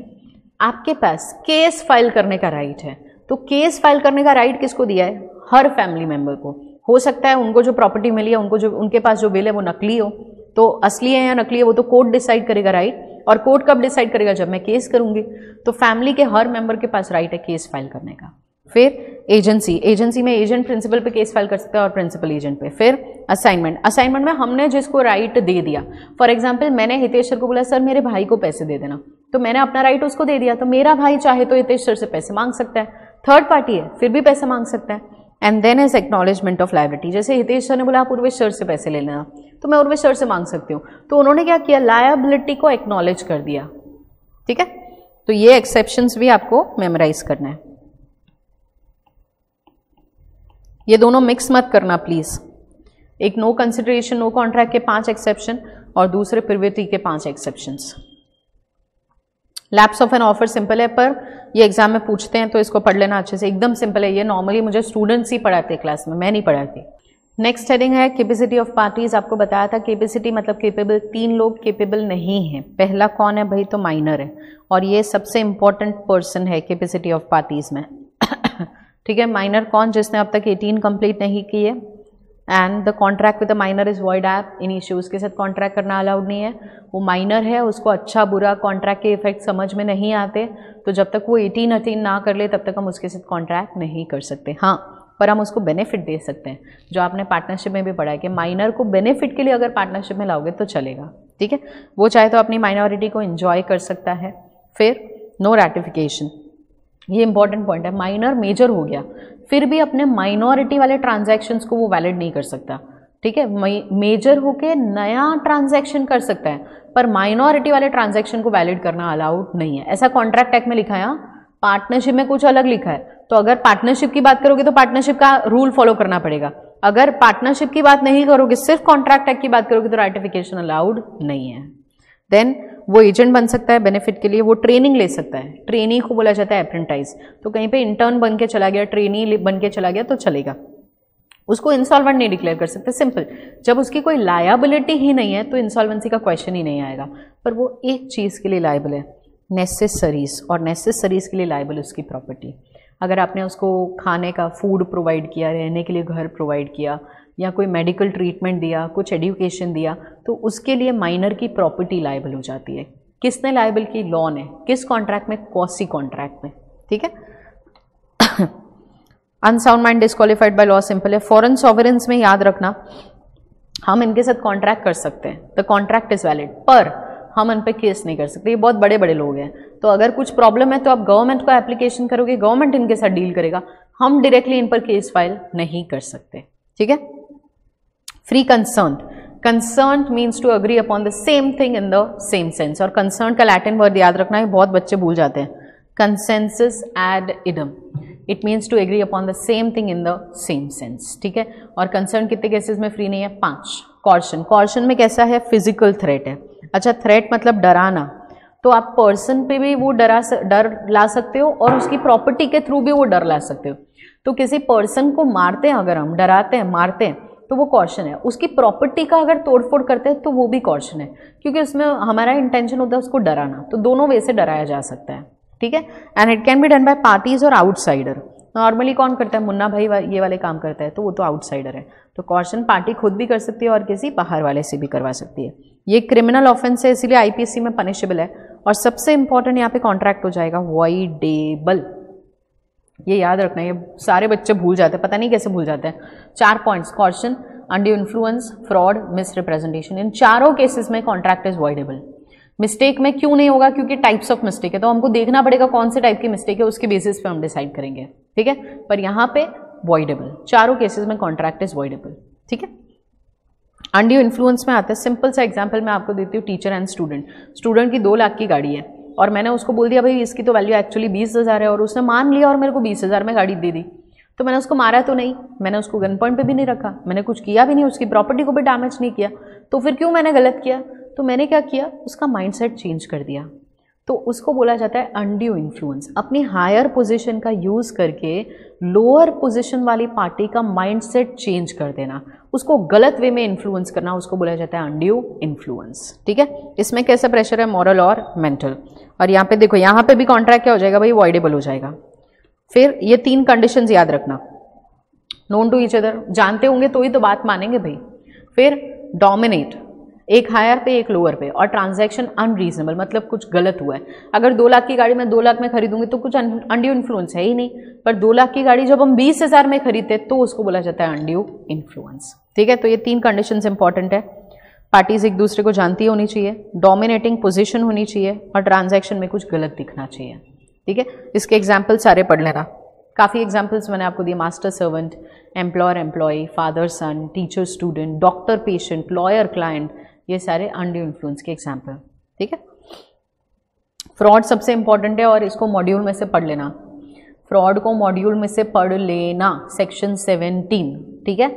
S1: आपके पास केस फ़ाइल करने का राइट है। तो केस फ़ाइल करने का राइट किसको दिया है? हर फैमिली मेंबर को। हो सकता है उनको जो प्रॉपर्टी मिली है, उनको जो, उनके पास जो बिल है, वो नकली हो। तो असली है या नकली है, वो तो कोर्ट डिसाइड करेगा राइट और कोर्ट कब डिसाइड करेगा? जब मैं केस करूँगी। तो फैमिली के हर मेंबर के पास राइट है केस फ़ाइल करने का। फिर एजेंसी एजेंसी में एजेंट प्रिंसिपल पे केस फ़ाइल कर सकता है और प्रिंसिपल एजेंट पे। फिर असाइनमेंट असाइनमेंट में हमने जिसको राइट दे दिया। फॉर एग्ज़ाम्पल मैंने हितेश सर को बोला, सर, मेरे भाई को पैसे दे देना। तो मैंने अपना राइट उसको दे दिया। तो मेरा भाई चाहे तो हितेश सर से पैसे मांग सकता है। थर्ड पार्टी है, फिर भी पैसे मांग सकता है। And then is acknowledgement of liability जैसे हितेश सर ने बोला, आप उर्वेश सर से पैसे लेना। तो मैं उर्वेश सर से मांग सकती हूँ। तो उन्होंने क्या किया? लाइबिलिटी को एक्नॉलेज कर दिया। ठीक है? तो ये एक्सेप्शंस भी आपको मेमोराइज करना है। ये दोनों मिक्स मत करना प्लीज़ एक नो कंसिडरेशन नो कॉन्ट्रैक्ट के पाँच एक्सेप्शन और दूसरे प्रवृत्ति के पाँच exceptions lapse of an offer simple है, पर ये एग्ज़ाम में पूछते हैं तो इसको पढ़ लेना अच्छे से। एकदम सिंपल है ये। नॉर्मली मुझे स्टूडेंट्स ही पढ़ाते हैं क्लास में, मैं नहीं पढ़ाती। नेक्स्ट हेडिंग है केपेसिटी ऑफ़ पार्टीज़ आपको बताया था केपेसिटी मतलब केपेबल तीन लोग केपेबल नहीं है। पहला कौन है? भाई तो माइनर है। और ये सबसे इंपॉर्टेंट पर्सन है केपेसिटी ऑफ़ पार्टीज़ में। (coughs) ठीक है माइनर कौन जिसने अब तक 18 कंप्लीट नहीं की है? And the contract with the minor is void ab initio के साथ कॉन्ट्रैक्ट करना अलाउड नहीं है। वो माइनर है, उसको अच्छा बुरा कॉन्ट्रैक्ट के इफ़ेक्ट समझ में नहीं आते। तो जब तक वो एटीन अटीन ना कर ले, तब तक हम उसके साथ कॉन्ट्रैक्ट नहीं कर सकते। हाँ पर हम उसको बेनिफिट दे सकते हैं। जो आपने पार्टनरशिप में भी पढ़ा है कि माइनर को बेनिफिट के लिए अगर पार्टनरशिप में लाओगे तो चलेगा। ठीक है? वो चाहे तो अपनी माइनॉरिटी को इन्जॉय कर सकता है। फिर नो रेटिफिकेशन ये इंपॉर्टेंट पॉइंट है माइनर मेजर हो गया। फिर भी अपने माइनॉरिटी वाले ट्रांजैक्शंस को वो वैलिड नहीं कर सकता। ठीक है? मेजर होके नया ट्रांजैक्शन कर सकता है, पर माइनॉरिटी वाले ट्रांजैक्शन को वैलिड करना अलाउड नहीं है। ऐसा कॉन्ट्रैक्ट एक्ट में लिखा है पार्टनरशिप हाँ? में कुछ अलग लिखा है। तो अगर पार्टनरशिप की बात करोगे तो पार्टनरशिप का रूल फॉलो करना पड़ेगा। अगर पार्टनरशिप की बात नहीं करोगे, सिर्फ़ कॉन्ट्रैक्ट एक्ट की बात करोगे तो राइटिफिकेशन अलाउड नहीं है। देन वो एजेंट बन सकता है बेनिफिट के लिए वो ट्रेनिंग ले सकता है। ट्रेनी को बोला जाता है अप्रेंटाइज तो कहीं पे इंटर्न बन के चला गया ट्रेनी बन के चला गया तो चलेगा। उसको इंसॉल्वेंट नहीं डिक्लेयर कर सकते। सिंपल जब उसकी कोई लायबिलिटी ही नहीं है तो इंसॉल्वेंसी का क्वेश्चन ही नहीं आएगा। पर वो एक चीज़ के लिए लाइबल है। नेसेसरीज और नेसेसरीज के लिए लाइबल उसकी प्रॉपर्टी अगर आपने उसको खाने का फ़ूड प्रोवाइड किया, रहने के लिए घर प्रोवाइड किया या कोई मेडिकल ट्रीटमेंट दिया, कुछ एडुकेशन दिया तो उसके लिए माइनर की प्रॉपर्टी लाइबल हो जाती है। किसने लाइबल की? लॉ ने। किस कॉन्ट्रैक्ट में? कौसी कॉन्ट्रैक्ट में। ठीक है? Unsound mind disqualified by law simple है। फॉरन सॉवरेंस में याद रखना, हम इनके साथ कॉन्ट्रैक्ट कर सकते हैं। द कॉन्ट्रैक्ट इज़ वैलिड पर हम इन पर केस नहीं कर सकते। ये बहुत बड़े बड़े लोग हैं। तो अगर कुछ प्रॉब्लम है तो आप गवर्नमेंट को एप्लीकेशन करोगे गवर्नमेंट इनके साथ डील करेगा। हम डायरेक्टली इन पर केस फ़ाइल नहीं कर सकते। ठीक है? Free consent consent means to agree upon the same thing in the same sense और कंसर्न का लैटिन वर्ड याद रखना है बहुत बच्चे भूल जाते हैं consensus ad idem it means to agree upon the same thing in the same sense ठीक है? और कंसर्न कितने केसेस में फ्री नहीं है? पाँच. कॉर्शन कॉर्शन में कैसा है? फ़िज़िकल थ्रेट है. अच्छा थ्रेट मतलब डराना. तो आप पर्सन पे भी वो डरा डर ला सकते हो और उसकी प्रॉपर्टी के थ्रू भी वो डर ला सकते हो. तो किसी पर्सन को मारते हैं, अगर हम डराते हैं, मारते हैं तो वो कॉशन है। उसकी प्रॉपर्टी का अगर तोड़फोड़ करते हैं तो वो भी कॉशन है। क्योंकि उसमें हमारा इंटेंशन होता है उसको डराना। तो दोनों वे से डराया जा सकता है। ठीक है? And it can be done by parties और आउटसाइडर नॉर्मली कौन करता है? मुन्ना भाई ये वाले काम करता है तो वो तो आउटसाइडर है। तो कॉशन पार्टी खुद भी कर सकती है और किसी बाहर वाले से भी करवा सकती है। ये क्रिमिनल ऑफेंस है, इसीलिए आईपीसी में पनिशेबल है। और सबसे इंपॉर्टेंट यहाँ पे कॉन्ट्रैक्ट हो जाएगा वाइडेबल ये याद रखना, ये सारे बच्चे भूल जाते हैं, पता नहीं कैसे भूल जाते हैं। चार points coercion undue influence fraud misrepresentation इन चारों केसेस में कॉन्ट्रैक्ट इज़ वॉइडेबल मिस्टेक में क्यों नहीं होगा? क्योंकि टाइप्स ऑफ़ मिस्टेक है। तो हमको देखना पड़ेगा कौन से टाइप की मिस्टेक है, उसके बेसिस पे हम डिसाइड करेंगे। ठीक है? पर यहाँ पे वॉइडेबल चारों केसेस में कॉन्ट्रैक्ट इज़ वॉइडेबल ठीक है? अंडियो इन्फ्लुएंस में आता है। सिंपल सा एग्ज़ाम्पल मैं आपको देती हूँ टीचर एंड स्टूडेंट स्टूडेंट की दो लाख की गाड़ी है। और मैंने उसको बोल दिया, भाई, इसकी तो वैल्यू एक्चुअली बीस हज़ार है। और उसने मान लिया और मेरे को बीस हज़ार में गाड़ी दे दी। तो मैंने उसको मारा तो नहीं, मैंने उसको गन पॉइंट पर भी नहीं रखा, मैंने कुछ किया भी नहीं, उसकी प्रॉपर्टी को भी डैमेज नहीं किया। तो फिर क्यों मैंने गलत किया? तो मैंने क्या किया? उसका माइंडसेट चेंज कर दिया। तो उसको बोला जाता है अनड्यू इन्फ्लुएंस अपनी हायर पोजीशन का यूज़ करके लोअर पोजीशन वाली पार्टी का माइंडसेट चेंज कर देना. उसको गलत वे में इन्फ्लुएंस करना, उसको बोला जाता है अनड्यू इन्फ्लुएंस ठीक है? इसमें कैसा प्रेशर है? मॉरल और मेंटल और यहाँ पे देखो, यहाँ पे भी कॉन्ट्रैक्ट क्या हो जाएगा भाई? वॉइडेबल हो जाएगा. फिर ये तीन कंडीशन याद रखना. नोन टू ईच अदर जानते होंगे तो ही तो बात मानेंगे भाई. फिर डोमिनेट एक हायर पे एक लोअर पे और ट्रांजैक्शन अनरीजनेबल मतलब कुछ गलत हुआ है। अगर दो लाख की गाड़ी मैं दो लाख में खरीदूँगी तो कुछ अनड्यू इन्फ्लुएंस है ही नहीं। पर दो लाख की गाड़ी जब हम बीस हज़ार में खरीदते तो उसको बोला जाता है अनड्यू इन्फ्लुएंस ठीक है? तो ये तीन कंडीशन इंपॉर्टेंट है। पार्टीज़ एक दूसरे को जानती होनी चाहिए। डोमिनेटिंग पोजिशन होनी चाहिए और ट्रांजेक्शन में कुछ गलत दिखना चाहिए। ठीक है? इसके एग्ज़ाम्पल सारे पढ़ लेना। काफ़ी एग्जाम्पल्स मैंने आपको दिए। Master servant employer employee father son teacher student doctor patient lawyer client ये सारे अनड्यू इन्फ्लुएंस के एग्ज़ाम्पल ठीक है? फ्रॉड सबसे इंपॉर्टेंट है और इसको मॉड्यूल में से पढ़ लेना। फ्रॉड को मॉड्यूल में से पढ़ लेना सेक्शन सेवेंटीन ठीक है?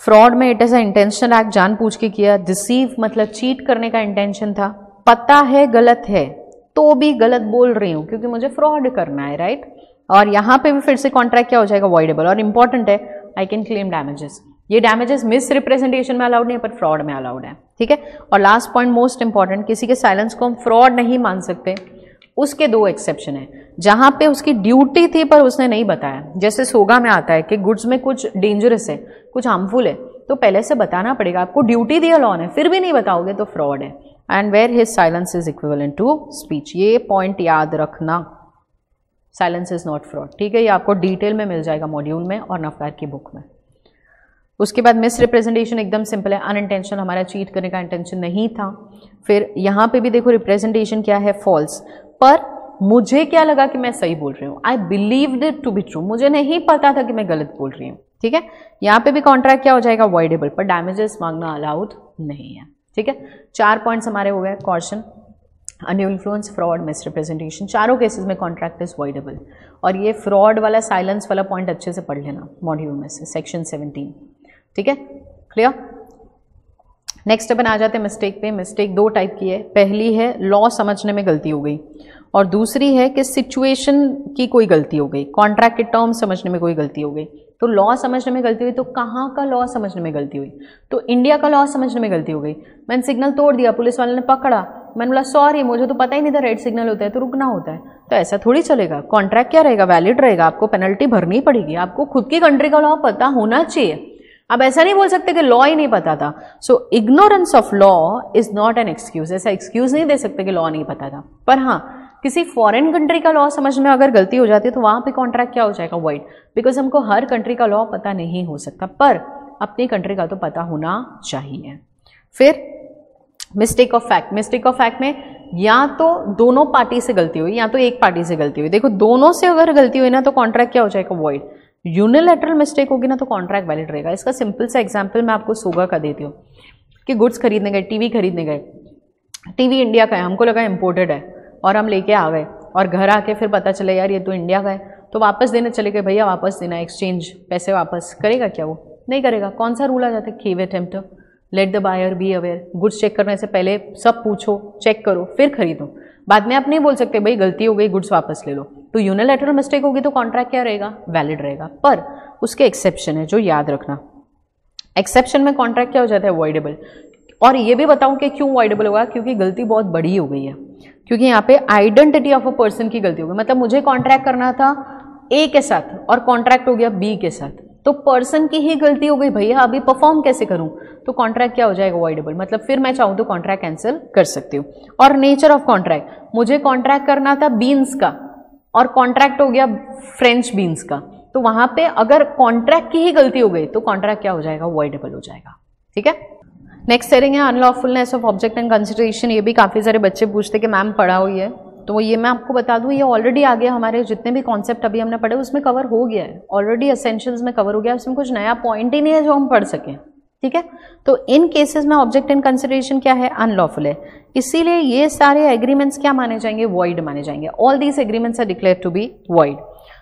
S1: फ्रॉड में it is a intentional act जान पूछ के किया। डिसीव मतलब चीट करने का इंटेंशन था। पता है, गलत है तो भी गलत बोल रही हूँ, क्योंकि मुझे फ्रॉड करना है राइट और यहाँ पे भी फिर से कॉन्ट्रैक्ट क्या हो जाएगा? अवॉइडेबल और इंपॉर्टेंट है आई कैन क्लेम डैमेजेस ये डैमेजेस मिस रिप्रेजेंटेशन में अलाउड नहीं पर फ्रॉड में अलाउड है। ठीक है? और लास्ट पॉइंट मोस्ट इंपॉर्टेंट किसी के साइलेंस को हम फ्रॉड नहीं मान सकते, उसके दो एक्सेप्शन है। जहाँ पे उसकी ड्यूटी थी, पर उसने नहीं बताया। जैसे सोगा में आता है कि गुड्स में कुछ डेंजरस है, कुछ हार्मफुल है तो पहले से बताना पड़ेगा, आपको ड्यूटी दिया लॉ है फिर भी नहीं बताओगे तो फ्रॉड है। And where his silence is equivalent to speech ये पॉइंट याद रखना। साइलेंस इज़ नॉट फ्रॉड ठीक है? ये आपको डिटेल में मिल जाएगा मॉड्यूल में और नफकार की बुक में। उसके बाद मिस रिप्रेजेंटेशन एकदम सिंपल है अनइंटेंशनल हमारा चीट करने का इंटेंशन नहीं था। फिर यहाँ पे भी देखो रिप्रेजेंटेशन क्या है? फॉल्स पर मुझे क्या लगा कि मैं सही बोल रही हूँ? I believe it to be true मुझे नहीं पता था कि मैं गलत बोल रही हूँ। ठीक है? यहाँ पे भी कॉन्ट्रैक्ट क्या हो जाएगा? अवॉइडेबल पर डैमेजेस मांगना अलाउड नहीं है। ठीक है? चार पॉइंट्स हमारे हो गए coercion undue influence fraud misrepresentation चारों केसेस में कॉन्ट्रैक्ट इज़ वॉइडेबल और ये फ्रॉड वाला साइलेंस वाला पॉइंट अच्छे से पढ़ लेना मॉड्यूल में से सेक्शन सेवनटीन ठीक है? क्लियर नेक्स्ट अपन आ जाते हैं मिस्टेक पे। मिस्टेक दो टाइप की है। पहली है लॉ समझने में गलती हो गई। और दूसरी है कि सिचुएशन की कोई गलती हो गई। कॉन्ट्रैक्ट के टर्म समझने में कोई गलती हो गई। तो लॉ समझने में गलती हुई तो कहाँ का लॉ समझने में गलती हुई? तो इंडिया का लॉ समझने में गलती हो गई। मैंने सिग्नल तोड़ दिया, पुलिस वाले ने पकड़ा। मैंने बोला सॉरी मुझे तो पता ही नहीं था रेड सिग्नल होता है तो रुकना होता है। तो ऐसा थोड़ी चलेगा। कॉन्ट्रैक्ट क्या रहेगा? वैलिड रहेगा। आपको पेनल्टी भरनी पड़ेगी। आपको खुद की कंट्री का लॉ पता होना चाहिए। अब ऐसा नहीं बोल सकते कि लॉ ही नहीं पता था। So ignorance of law is not an excuse ऐसा एक्सक्यूज नहीं दे सकते कि लॉ नहीं पता था। पर हाँ किसी फॉरेन कंट्री का लॉ समझ में अगर गलती हो जाती है तो वहाँ पे कॉन्ट्रैक्ट क्या हो जाएगा? वाइड बिकॉज़ हमको हर कंट्री का लॉ पता नहीं हो सकता। पर अपनी कंट्री का तो पता होना चाहिए। फिर mistake of fact mistake of fact में या तो दोनों पार्टी से गलती हुई, या तो एक पार्टी से गलती हुई। देखो, दोनों से अगर गलती हुई ना तो कॉन्ट्रैक्ट क्या हो जाएगा? वॉइड यूनिलेटरल मिस्टेक होगी ना तो कॉन्ट्रैक्ट वैलिड रहेगा। इसका सिंपल सा एग्ज़ाम्पल मैं आपको सोगा का देती हूँ कि गुड्स खरीदने गए टीवी खरीदने गए। टीवी इंडिया का है, हमको लगा इम्पोर्टेड है और हम लेके आ गए और घर आके फिर पता चले, यार, ये तो इंडिया का है। तो वापस देने चले गए, भैया, वापस देना एक्सचेंज पैसे वापस। करेगा क्या वो? नहीं करेगा। कौन सा रूल आ जाता है? Caveat emptor let the buyer be aware goods check करने से पहले सब पूछो चेक करो, फिर खरीदो। बाद में आप नहीं बोल सकते, भाई, गलती हो गई गुड्स वापस ले लो। तो यूनिलेटरल मिस्टेक होगी तो कॉन्ट्रैक्ट क्या रहेगा? वैलिड रहेगा। पर उसके एक्सेप्शन है जो याद रखना। एक्सेप्शन में कॉन्ट्रैक्ट क्या हो जाता है? अवॉइडेबल और ये भी बताऊँ कि क्यों अवॉइडेबल होगा? क्योंकि गलती बहुत बड़ी हो गई है। क्योंकि यहाँ पे आइडेंटिटी ऑफ़ अ पर्सन की गलती हो गई। मतलब मुझे कॉन्ट्रैक्ट करना था ए के साथ और कॉन्ट्रैक्ट हो गया बी के साथ। तो पर्सन की ही गलती हो गई। भैया, अभी परफॉर्म कैसे करूँ? तो कॉन्ट्रैक्ट क्या हो जाएगा? अवॉइडेबल मतलब फिर मैं चाहूँ तो कॉन्ट्रैक्ट कैंसिल कर सकती हूँ। और नेचर ऑफ़ कॉन्ट्रैक्ट मुझे कॉन्ट्रैक्ट करना था बीन्स का। और कॉन्ट्रैक्ट हो गया फ्रेंच बीन्स का। तो वहाँ पे अगर कॉन्ट्रैक्ट की ही गलती हो गई तो कॉन्ट्रैक्ट क्या हो जाएगा? अवॉइडेबल हो जाएगा। ठीक है? नेक्स्ट सेरिंग है unlawfulness of object and consideration ये भी काफ़ी सारे बच्चे पूछते कि मैम पढ़ा हुई है। तो ये मैं आपको बता दूँ, ये ऑलरेडी आ गया हमारे जितने भी कॉन्सेप्ट अभी हमने पढ़े, उसमें कवर हो गया है। ऑलरेडी असेंशियल्स में कवर हो गया उसमें कुछ नया पॉइंट ही नहीं है जो हम पढ़ सकें। ठीक है? तो इन केसेस में ऑब्जेक्ट इन कंसिडरेशन क्या है? अनलॉफुल है। इसीलिए ये सारे एग्रीमेंट्स क्या माने जाएँगे? वॉइड माने जाएँगे। All these agreements are declared to be void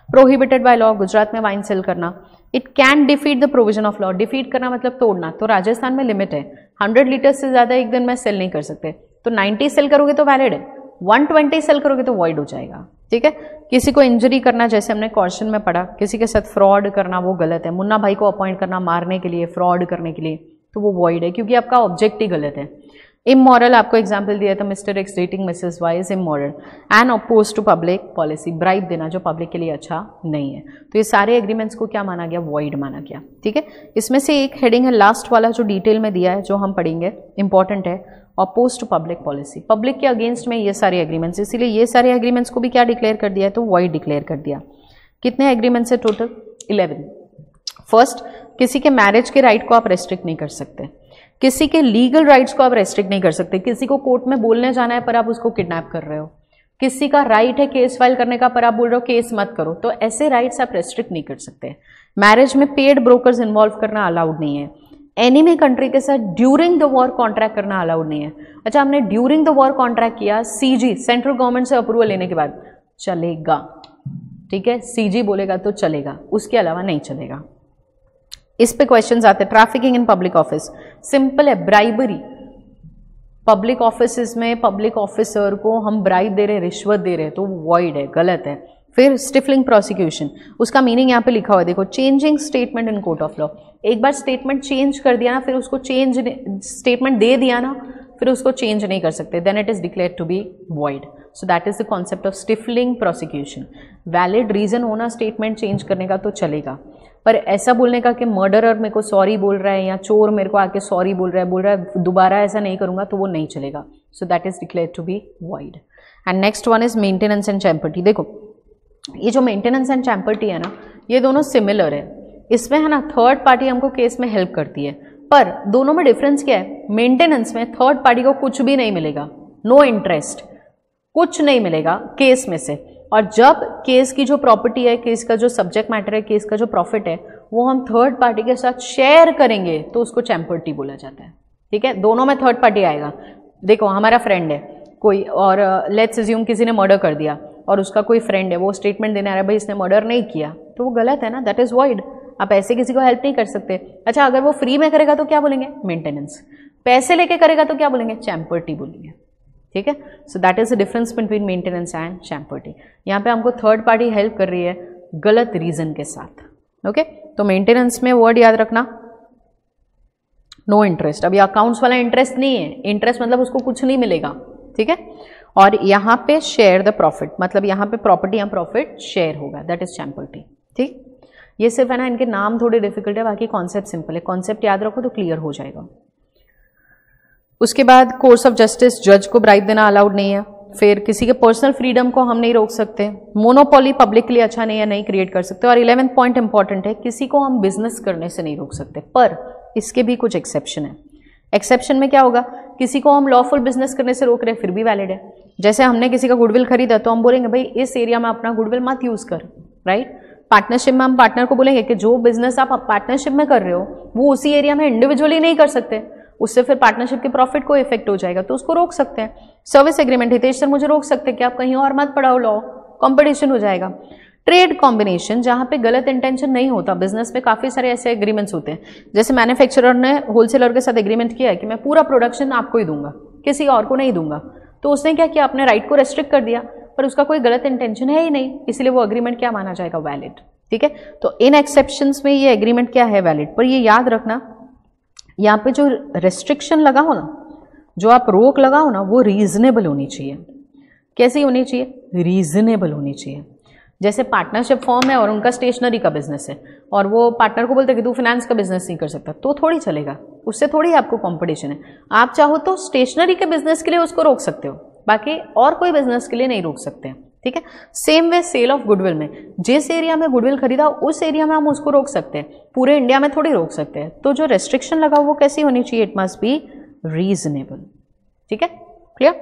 S1: prohibited by law Gujarat में वाइन सेल करना। It can defeat the provision of law defeat करना मतलब तोड़ना। तो राजस्थान में लिमिट है। हंड्रेड लीटर से ज़्यादा एक दिन में सेल नहीं कर सकते। तो नाइन्टी सेल करोगे तो वैलिड है। वन ट्वेंटी सेल करोगे तो वॉइड हो जाएगा। ठीक है? किसी को इंजरी करना, जैसे हमने क्वेश्चन में पढ़ा, किसी के साथ फ्रॉड करना वो गलत है। मुन्ना भाई को अपॉइंट करना मारने के लिए फ्रॉड करने के लिए तो वो वॉइड है, क्योंकि आपका ऑब्जेक्ट ही गलत है। इमोरल आपको एग्ज़ाम्पल दिया था mister X dating missus Y is immoral and opposed to public policy bribe देना जो पब्लिक के लिए अच्छा नहीं है। तो ये सारे एग्रीमेंट्स को क्या माना गया? वॉइड माना गया। ठीक है? इसमें से एक हेडिंग है लास्ट वाला जो डिटेल में दिया है, जो हम पढ़ेंगे इंपॉर्टेंट है। Opposed to public policy public के अगेंस्ट में ये सारे एग्रीमेंट्स इसीलिए ये सारे एग्रीमेंट्स को भी क्या डिक्लेयर कर दिया है? तो वॉइड डिक्लेयर कर दिया। कितने एग्रीमेंट्स है टोटल इलेवन फ़र्स्ट किसी के मैरिज के राइट को आप रेस्ट्रिक्ट नहीं कर सकते। किसी के लीगल राइट्स को आप रेस्ट्रिक्ट नहीं कर सकते। किसी को कोर्ट में बोलने जाना है पर आप उसको किडनैप कर रहे हो। किसी का राइट है केस फ़ाइल करने का पर आप बोल रहे हो केस मत करो। तो ऐसे राइट्स आप रेस्ट्रिक्ट नहीं कर सकते। मैरिज में पेड ब्रोकर्स इन्वॉल्व करना अलाउड नहीं है। एनिमी कंट्री के साथ ड्यूरिंग द वॉर कॉन्ट्रैक्ट करना अलाउड नहीं है। अच्छा हमने ड्यूरिंग द वॉर कॉन्ट्रैक्ट किया सीजी सेंट्रल गवर्नमेंट से अप्रूवल लेने के बाद, चलेगा। ठीक है? सीजी बोलेगा तो चलेगा, उसके अलावा नहीं चलेगा। इस पे क्वेश्चन आते हैं। Trafficking in public office simple है ब्राइबरी पब्लिक ऑफ़िस में पब्लिक ऑफिसर को हम ब्राइब दे रहे रिश्वत दे रहे तो वॉइड है, गलत है। फिर स्टिफलिंग प्रोसिक्यूशन उसका मीनिंग यहाँ पे लिखा हुआ है, देखो changing statement in court of law एक बार स्टेटमेंट चेंज कर दिया ना, फिर उसको चेंज स्टेटमेंट दे दिया ना, फिर उसको चेंज नहीं कर सकते. Then it is declared to be void so that is the concept of stifling prosecution valid reason होना स्टेटमेंट चेंज करने का तो चलेगा. पर ऐसा बोलने का कि मर्डरर मेरे को सॉरी बोल रहा है या चोर मेरे को आके सॉरी बोल रहा है, बोल रहा है, दोबारा ऐसा नहीं करूँगा तो वो नहीं चलेगा. So that is declared to be void and next one is maintenance and champerty देखो ये जो मेंटेनेंस एंड चैम्पर्टी है ना ये दोनों सिमिलर है। इसमें है ना थर्ड पार्टी हमको केस में हेल्प करती है। पर दोनों में डिफरेंस क्या है? मेंटेनेंस में थर्ड पार्टी को कुछ भी नहीं मिलेगा। नो no इंटरेस्ट कुछ नहीं मिलेगा केस में से। और जब केस की जो प्रॉपर्टी है केस का जो सब्जेक्ट मैटर है केस का जो प्रॉफिट है वो हम थर्ड पार्टी के साथ शेयर करेंगे तो उसको चैम्पर्टी बोला जाता है। ठीक है? दोनों में थर्ड पार्टी आएगा। देखो हमारा फ्रेंड है कोई और लेट्स uh, किसी ने मर्डर कर दिया। और उसका कोई फ्रेंड है, वो स्टेटमेंट देने आ रहा है, भाई, इसने मर्डर नहीं किया। तो वो गलत है ना? दैट इज़ वॉइड आप ऐसे किसी को हेल्प नहीं कर सकते। अच्छा अगर वो फ्री में करेगा तो क्या बोलेंगे? मेंटेनेंस पैसे लेके करेगा तो क्या बोलेंगे? चैम्पर्टी बोलेंगे। ठीक है? So that is the difference between maintenance and champerty यहाँ पे हमको थर्ड पार्टी हेल्प कर रही है गलत रीजन के साथ। Okay okay? तो मेंटेनेंस में वर्ड याद रखना। नो इंटरेस्ट अभी अकाउंट्स वाला इंटरेस्ट नहीं है। इंटरेस्ट मतलब उसको कुछ नहीं मिलेगा। ठीक है? और यहाँ पे शेयर द प्रॉफिट मतलब यहाँ पे प्रॉपर्टी या प्रॉफिट शेयर होगा दैट इज़ चैम्पर्टी ठीक? ये सिर्फ़ है ना, इनके नाम थोड़े डिफ़िकल्ट है, बाकी कॉन्सेप्ट सिंपल है। कॉन्सेप्ट याद रखो तो क्लियर हो जाएगा। उसके बाद कोर्स ऑफ़ जस्टिस जज को ब्राइब देना अलाउड नहीं है। फिर किसी के पर्सनल फ्रीडम को हम नहीं रोक सकते। मोनोपोली पब्लिक के लिए अच्छा नहीं है, नहीं क्रिएट कर सकते। और इलेवेंथ पॉइंट इंपॉर्टेंट है, किसी को हम बिज़नेस करने से नहीं रोक सकते, पर इसके भी कुछ एक्सेप्शन है। एक्सेप्शन में क्या होगा? किसी को हम लॉफुल बिज़नेस करने से रोक रहे हैं, फिर भी वैलिड है। जैसे हमने किसी का गुडविल खरीदा तो हम बोलेंगे, भाई, इस एरिया में अपना गुडविल मत यूज़ कर। राइट पार्टनरशिप में हम पार्टनर को बोलेंगे कि जो बिज़नेस आप पार्टनरशिप में कर रहे हो, वो उसी एरिया में इंडिविजुअली नहीं कर सकते। उससे फिर पार्टनरशिप के प्रॉफिट को इफ़ेक्ट हो जाएगा तो उसको रोक सकते हैं। सर्विस एग्रीमेंट हितेश सर मुझे रोक सकते हैं कि आप कहीं और मत पढ़ाओ लॉ कॉम्पिटिशन हो जाएगा। ट्रेड कॉम्बिनेशन, जहाँ पे गलत इंटेंशन नहीं होता। बिज़नेस में काफ़ी सारे ऐसे एग्रीमेंट्स होते हैं। जैसे मैन्युफैक्चरर ने होलसेलर के साथ एग्रीमेंट किया है कि मैं पूरा प्रोडक्शन आपको ही दूँगा, किसी और को नहीं दूँगा। तो उसने क्या किया? अपने राइट को रेस्ट्रिक्ट कर दिया, पर उसका कोई गलत इंटेंशन है ही नहीं। इसलिए वो अग्रीमेंट क्या माना जाएगा? वैलिड ठीक है? तो इन एक्सेप्शन में ये एग्रीमेंट क्या है? वैलिड पर ये याद रखना, यहाँ पे जो रेस्ट्रिक्शन लगा हो ना, जो आप रोक लगाओ ना, वो रीजनेबल होनी चाहिए। कैसी होनी चाहिए? रीजनेबल होनी चाहिए। जैसे पार्टनरशिप फॉर्म है और उनका स्टेशनरी का बिज़नेस है, और वो पार्टनर को बोलते हैं कि तू फाइनेंस का बिज़नेस नहीं कर सकता तो थोड़ी चलेगा, उससे थोड़ी आपको कंपटीशन है। आप चाहो तो स्टेशनरी के बिज़नेस के लिए उसको रोक सकते हो, बाकी और कोई बिज़नेस के लिए नहीं रोक सकते हैं, ठीक है? Same way sale of goodwill में, जिस एरिया में गुडविल खरीदा, उस एरिया में हम उसको रोक सकते हैं, पूरे इंडिया में थोड़ी रोक सकते हैं तो जो रेस्ट्रिक्शन लगा वो कैसी होनी चाहिए? इट मस्ट बी रीजनेबल ठीक है? Clear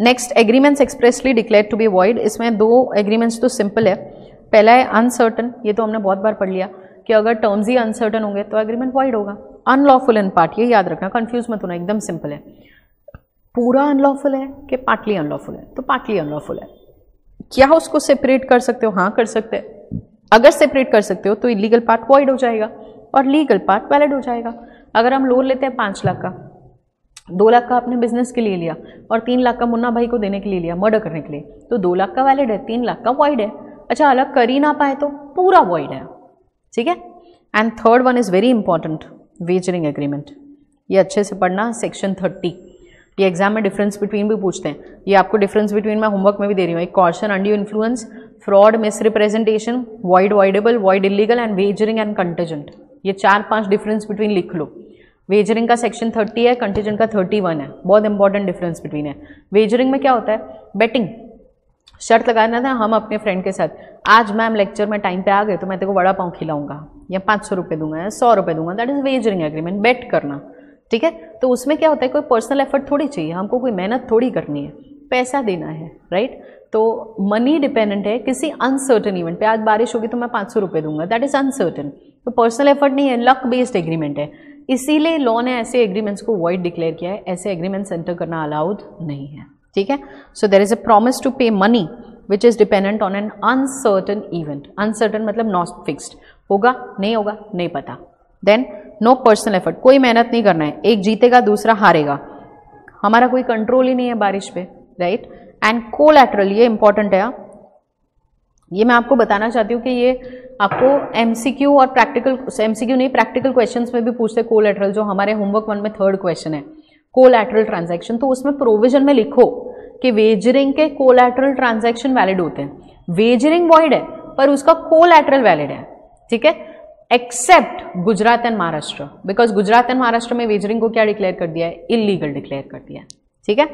S1: next agreements expressly declared to be void इसमें दो एग्रीमेंट्स तो सिंपल है। पहला है अनसर्टन ये तो हमने बहुत बार पढ़ लिया कि अगर टर्म्स ही अनसर्टन होंगे तो एग्रीमेंट वॉइड होगा। अनलॉफुल इन पार्ट ये याद रखना कन्फ्यूज़ मत होना, एकदम सिंपल है। पूरा अनलॉफुल है कि पार्टली अनलॉफुल है? तो पार्टली अनलॉफुल है। क्या उसको सेपरेट कर सकते हो? हाँ कर सकते हैं। अगर सेपरेट कर सकते हो तो इलीगल पार्ट वॉइड हो जाएगा और लीगल पार्ट वैलिड हो जाएगा। अगर हम लोन लेते हैं पाँच लाख का दो लाख का आपने बिज़नेस के लिए लिया और तीन लाख का मुन्ना भाई को देने के लिए लिया मर्डर करने के लिए। तो दो लाख का वैलिड है, तीन लाख का वॉइड है। अच्छा अलग कर ही ना पाए तो पूरा वॉइड है। ठीक है? And third one is very important wagering agreement ये अच्छे से पढ़ना सेक्शन थर्टी ये एग्ज़ाम में डिफरेंस बिटवीन भी पूछते हैं। ये आपको डिफरेंस बिटवीन मैं होमवर्क में भी दे रही हूँ। एक caution undue influence fraud misrepresentation void voidable void illegal and wagering and contingent ये चार पाँच डिफरेंस बिटवीन लिख लो। वेजरिंग का सेक्शन थर्टी है कंटीजेंट का थर्टी वन है। बहुत इंपॉर्टेंट डिफरेंस बिटवीन है। वेजरिंग में क्या होता है? बेटिंग शर्त लगाना था हम अपने फ्रेंड के साथ। आज मैम लेक्चर में टाइम पे आ गए तो मैं तेरे को बड़ा पाँव खिलाऊँगा या पाँच सौ रुपये दूँगा या सौ रुपये दूँगा। That is wagering agreement bet करना। ठीक है? तो उसमें क्या होता है? कोई पर्सनल एफर्ट थोड़ी चाहिए। हमको कोई मेहनत थोड़ी करनी है। पैसा देना है राइट तो मनी डिपेंडेंट है। किसी अनसर्टन इवेंट पे आज बारिश होगी तो मैं पाँच सौ रुपये दूँगा। दैट इज़ अनसर्टन तो पर्सनल एफर्ट नहीं है। लक बेस्ड एग्रीमेंट है। इसीलिए लॉ ने ऐसे एग्रीमेंट्स को वॉइड डिक्लेयर किया है, ऐसे एग्रीमेंट्स एंटर करना अलाउड नहीं है, ठीक है? So there is a promise to pay money which is dependent on an uncertain event uncertain मतलब नॉट फिक्स्ड होगा, नहीं होगा, नहीं पता। देन नो पर्सनल एफर्ट कोई मेहनत नहीं करना है। एक जीतेगा, दूसरा हारेगा। हमारा कोई कंट्रोल ही नहीं है बारिश पे राइट एंड कोलैटरल ये इंपॉर्टेंट है। ये मैं आपको बताना चाहती हूँ कि ये आपको एमसीक्यू और प्रैक्टिकल एमसीक्यू नहीं प्रैक्टिकल क्वेश्चंस में भी पूछते कोलैटरल जो हमारे होमवर्क वन में थर्ड क्वेश्चन है। कोलैटरल ट्रांजैक्शन तो उसमें प्रोविज़न में लिखो कि वेजरिंग के कोलैटरल ट्रांजैक्शन वैलिड होते हैं। वेजरिंग वॉइड है, पर उसका कोलैटरल वैलिड है, ठीक है? Except Gujarat and Maharashtra because Gujarat and Maharashtra में वेजरिंग को क्या डिक्लेयर कर दिया है? इलीगल डिक्लेयर कर दिया है, ठीक है?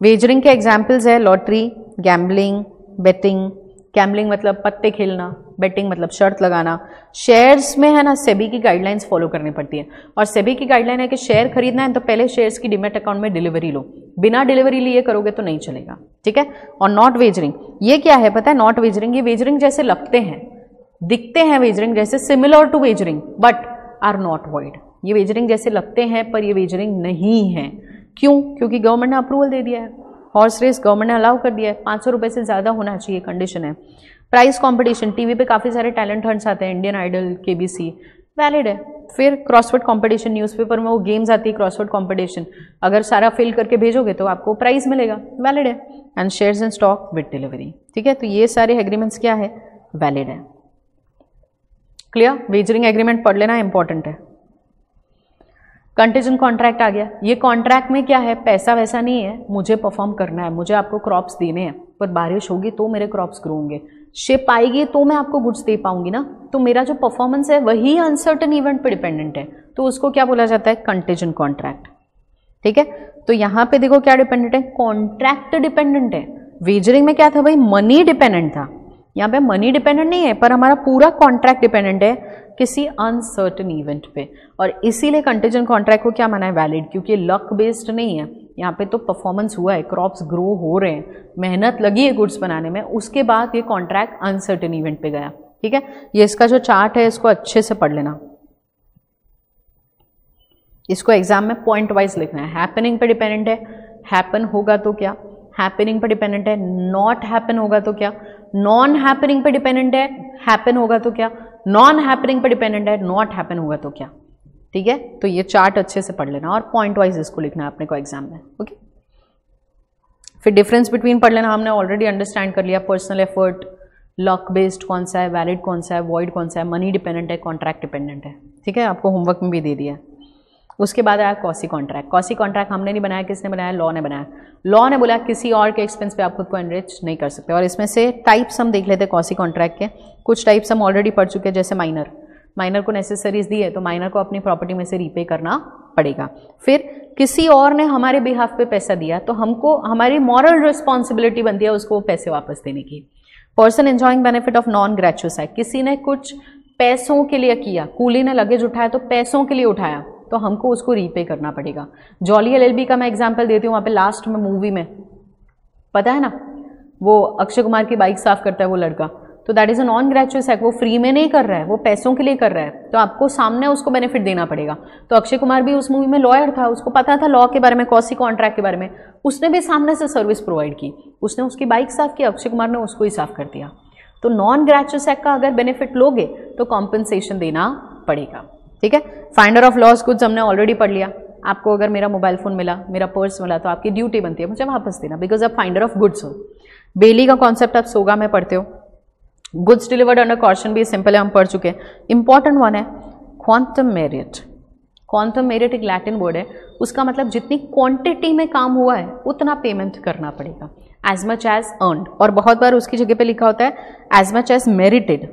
S1: वेजरिंग के एग्जाम्पल्स है लॉटरी गैम्बलिंग बेटिंग गैम्बलिंग मतलब पत्ते खेलना बेटिंग मतलब शर्त लगाना शेयर्स में है ना, सेबी की गाइडलाइंस फॉलो करनी पड़ती है। और सेबी की गाइडलाइन है कि शेयर खरीदना है तो पहले शेयर्स की डिमेट अकाउंट में डिलीवरी लो। बिना डिलीवरी लिए करोगे तो नहीं चलेगा, ठीक है? और नॉट वेजरिंग ये क्या है पता है? नॉट वेजरिंग ये वेजरिंग जैसे लगते हैं, दिखते हैं वेजरिंग जैसे similar to wagering but are not void ये वेजरिंग जैसे लगते हैं, पर ये वेजरिंग नहीं है। क्यों? क्योंकि गवर्नमेंट ने अप्रूवल दे दिया है। हॉर्स रेस गवर्नमेंट ने अलाउ कर दिया है। पाँच सौ रुपये से ज़्यादा होना चाहिए कंडीशन है। प्राइस कंपटीशन टीवी पे काफ़ी सारे टैलेंट हंट्स आते हैं इंडियन आइडल के वैलिड है। फिर क्रॉसवर्ड कंपटीशन न्यूज़पेपर में वो गेम्स आती है क्रॉसवर्ड कंपटीशन अगर सारा फिल करके भेजोगे तो आपको प्राइस मिलेगा। वैलिड है। And shares in stock with delivery ठीक है? तो ये सारे एग्रीमेंट्स क्या है? वैलिड है। क्लियर वेजरिंग एग्रीमेंट पढ़ लेना इंपॉर्टेंट है। कंटीजन कॉन्ट्रैक्ट आ गया। ये कॉन्ट्रैक्ट में क्या है? पैसा वैसा नहीं है। मुझे परफॉर्म करना है। मुझे आपको क्रॉप्स देने हैं। पर बारिश होगी तो मेरे क्रॉप्स ग्रो होंगे। शिप आएगी तो मैं आपको गुड्स दे पाऊँगी ना? तो मेरा जो परफॉर्मेंस है, वही अनसर्टन इवेंट पे डिपेंडेंट है। तो उसको क्या बोला जाता है? कंटेजन कॉन्ट्रैक्ट ठीक है? तो यहाँ पे देखो क्या डिपेंडेंट है? कॉन्ट्रैक्ट डिपेंडेंट है। वेजरिंग में क्या था भाई? मनी डिपेंडेंट था। यहाँ पे मनी डिपेंडेंट नहीं है, पर हमारा पूरा कॉन्ट्रैक्ट डिपेंडेंट है किसी अनसर्टन इवेंट पे। और इसीलिए कंटेजन कॉन्ट्रैक्ट को क्या माना है? वैलिड क्योंकि लक बेस्ड नहीं है। यहाँ पे तो परफॉर्मेंस हुआ है क्रॉप्स ग्रो हो रहे हैं, मेहनत लगी है गुड्स बनाने में, उसके बाद ये कॉन्ट्रैक्ट अनसर्टन इवेंट पे गया। ठीक है? ये इसका जो चार्ट है, इसको अच्छे से पढ़ लेना। इसको एग्ज़ाम में पॉइंट वाइज लिखना है। हैपनिंग पे डिपेंडेंट है। हैपन होगा तो क्या? हैपनिंग पे डिपेंडेंट है। नॉट हैपन होगा तो क्या? नॉन हैपनिंग पे डिपेंडेंट है हैपन होगा तो क्या? नॉन हैपनिंग पे डिपेंडेंट है नॉट हैपन होगा तो क्या? ठीक है? तो ये चार्ट अच्छे से पढ़ लेना और पॉइंट वाइज इसको लिखना है अपने को एग्ज़ाम में ओके फिर डिफरेंस बिटवीन पढ़ लेना, हमने ऑलरेडी अंडरस्टैंड कर लिया पर्सनल एफर्ट लक बेस्ड कौन सा है वैलिड कौन सा है वॉइड कौन सा है मनी डिपेंडेंट है कॉन्ट्रैक्ट डिपेंडेंट है, ठीक है? आपको होमवर्क में भी दे दिया उसके बाद आया कॉसी कॉन्ट्रैक्ट कॉसी कॉन्ट्रैक्ट हमने नहीं बनाया, किसने बनाया? लॉ ने बनाया। लॉ ने बोला, किसी और के एक्सपेंस पे आप खुद को एनरिच नहीं कर सकते। और इसमें से टाइप्स हम देख लेते हैं कॉसी कॉन्ट्रैक्ट के। कुछ टाइप्स हम ऑलरेडी पढ़ चुके हैं, जैसे माइनर माइनर को नेसेसरीज दी है तो माइनर को अपनी प्रॉपर्टी में से रीपे करना पड़ेगा। फिर किसी और ने हमारे बिहाफ पे पैसा दिया तो हमको, हमारी मॉरल रिस्पॉन्सिबिलिटी बनती है उसको पैसे वापस देने की। Person enjoying benefit of non gratuitous है किसी ने कुछ पैसों के लिए किया, कूली ने लगेज उठाया तो पैसों के लिए उठाया। तो हमको उसको रीपे करना पड़ेगा। जॉली एलएलबी का मैं एग्ज़ाम्पल देती हूँ, वहाँ पे लास्ट में मूवी में। पता है ना? वो अक्षय कुमार की बाइक साफ़ करता है वो लड़का। तो that is a non gratuitous act वो फ्री में नहीं कर रहा है, वो पैसों के लिए कर रहा है। तो आपको सामने उसको बेनिफिट देना पड़ेगा। तो अक्षय कुमार भी उस मूवी में लॉयर था, उसको पता था लॉ के बारे में कौसी कॉन्ट्रैक्ट के बारे में। उसने भी सामने से सर्विस प्रोवाइड की। उसने उसकी बाइक साफ़ की, अक्षय कुमार ने उसको ही साफ़ कर दिया। तो नॉन ग्रेचुअस एक्ट का अगर बेनिफिट लोगे तो कॉम्पनसेशन देना पड़ेगा। ठीक है? फाइंडर ऑफ़ लॉस कुछ हमने ऑलरेडी पढ़ लिया। आपको अगर मेरा मोबाइल फ़ोन मिला, मेरा पर्स मिला तो आपकी ड्यूटी बनती है। मुझे वापस देना बिकॉज़ आप फाइंडर ऑफ़ गुड्स हो। बेली का कॉन्सेप्ट आप सोगा में पढ़ते हो। गुड्स डिलीवर्ड अंडर कॉशन भी सिंपल है, हम पढ़ चुके हैं। इंपॉर्टेंट वन है क्वांटम मेरिट क्वांटम मेरिट एक लैटिन वर्ड है। उसका मतलब जितनी क्वांटिटी में काम हुआ है, उतना पेमेंट करना पड़ेगा। एज मच एज अर्न और बहुत बार उसकी जगह पे लिखा होता है as much as merited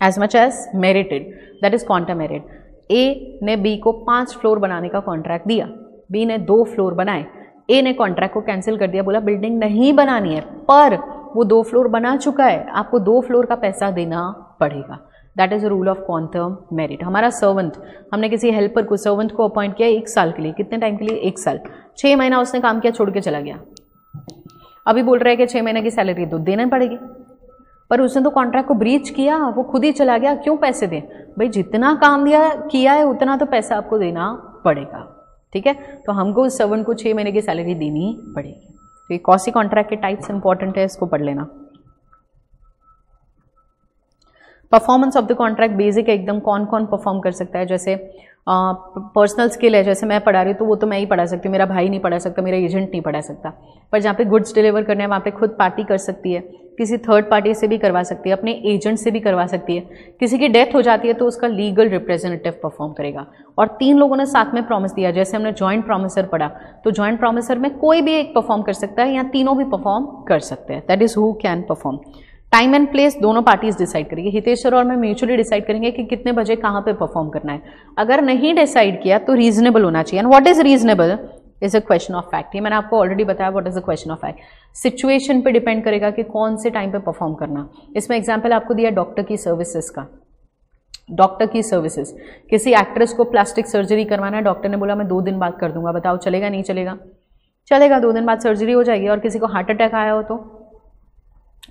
S1: as much as merited that is quantum meruit A ने बी को पाँच फ्लोर बनाने का कॉन्ट्रैक्ट दिया. बी ने दो फ्लोर बनाए. ए ने कॉन्ट्रैक्ट को कैंसिल कर दिया. बोला, बिल्डिंग नहीं बनानी है, पर वो दो फ्लोर बना चुका है. आपको दो फ्लोर का पैसा देना पड़ेगा. That is rule of quantum meruit हमारा सर्वेंट हमने किसी हेल्पर को सर्वेंट को अपॉइंट किया एक साल के लिए. कितने टाइम के लिए? एक साल. छः महीना उसने काम किया, छोड़ के चला गया. अभी बोल रहे हैं कि छः महीने की सैलरी तो देना पड़ेगी. पर उसने तो कॉन्ट्रैक्ट को ब्रीच किया, वो खुद ही चला गया, क्यों पैसे दें? भाई, जितना काम दिया, किया है, उतना तो पैसा आपको देना पड़ेगा, ठीक है? तो हमको उस सर्वेंट को छः महीने की सैलरी देनी पड़ेगी। तो ये कौसी कॉन्ट्रैक्ट के टाइप्स इंपॉर्टेंट है, इसको पढ़ लेना। Performance of the contract basic है, एकदम कौन कौन परफॉर्म कर सकता है? जैसे पर्सनल स्किल है, जैसे मैं पढ़ा रही हूँ तो वो तो मैं ही पढ़ा सकती हूँ, मेरा भाई नहीं पढ़ा सकता, मेरा एजेंट नहीं पढ़ा सकता। पर जहाँ पे गुड्स डिलीवर करने हैं, वहाँ पे खुद पार्टी कर सकती है। किसी थर्ड पार्टी से भी करवा सकती है, अपने एजेंट से भी करवा सकती है। किसी की डेथ हो जाती है तो उसका लीगल रिप्रेजेंटेटिव परफॉर्म करेगा। और तीन लोगों ने साथ में प्रॉमिस दिया, जैसे हमने ज्वाइंट प्रोमिसर पढ़ा तो ज्वाइंट प्रोमिसर में कोई भी एक परफॉर्म कर सकता है या तीनों भी परफॉर्म कर सकते हैं। That is who can perform time and place दोनों पार्टीज़ डिसाइड करेंगे। हितेश्वर और मैं म्यूचुअली डिसाइड करेंगे कि कितने बजे कहाँ पे परफॉर्म करना है। अगर नहीं डिसाइड किया तो रीजनेबल होना चाहिए। And what is reasonable is a question of fact ये मैंने आपको ऑलरेडी बताया what is a question of fact situation पे डिपेंड करेगा कि कौन से टाइम पे परफॉर्म करना। इसमें एग्ज़ाम्पल आपको दिया डॉक्टर की सर्विसेज़ का। डॉक्टर की सर्विसेज़ किसी एक्ट्रेस को प्लास्टिक सर्जरी करवाना है डॉक्टर ने बोला, मैं दो दिन बाद कर दूँगा, बताओ चलेगा, नहीं चलेगा? चलेगा, दो दिन बाद सर्जरी हो जाएगी और किसी को हार्ट अटैक आया हो तो।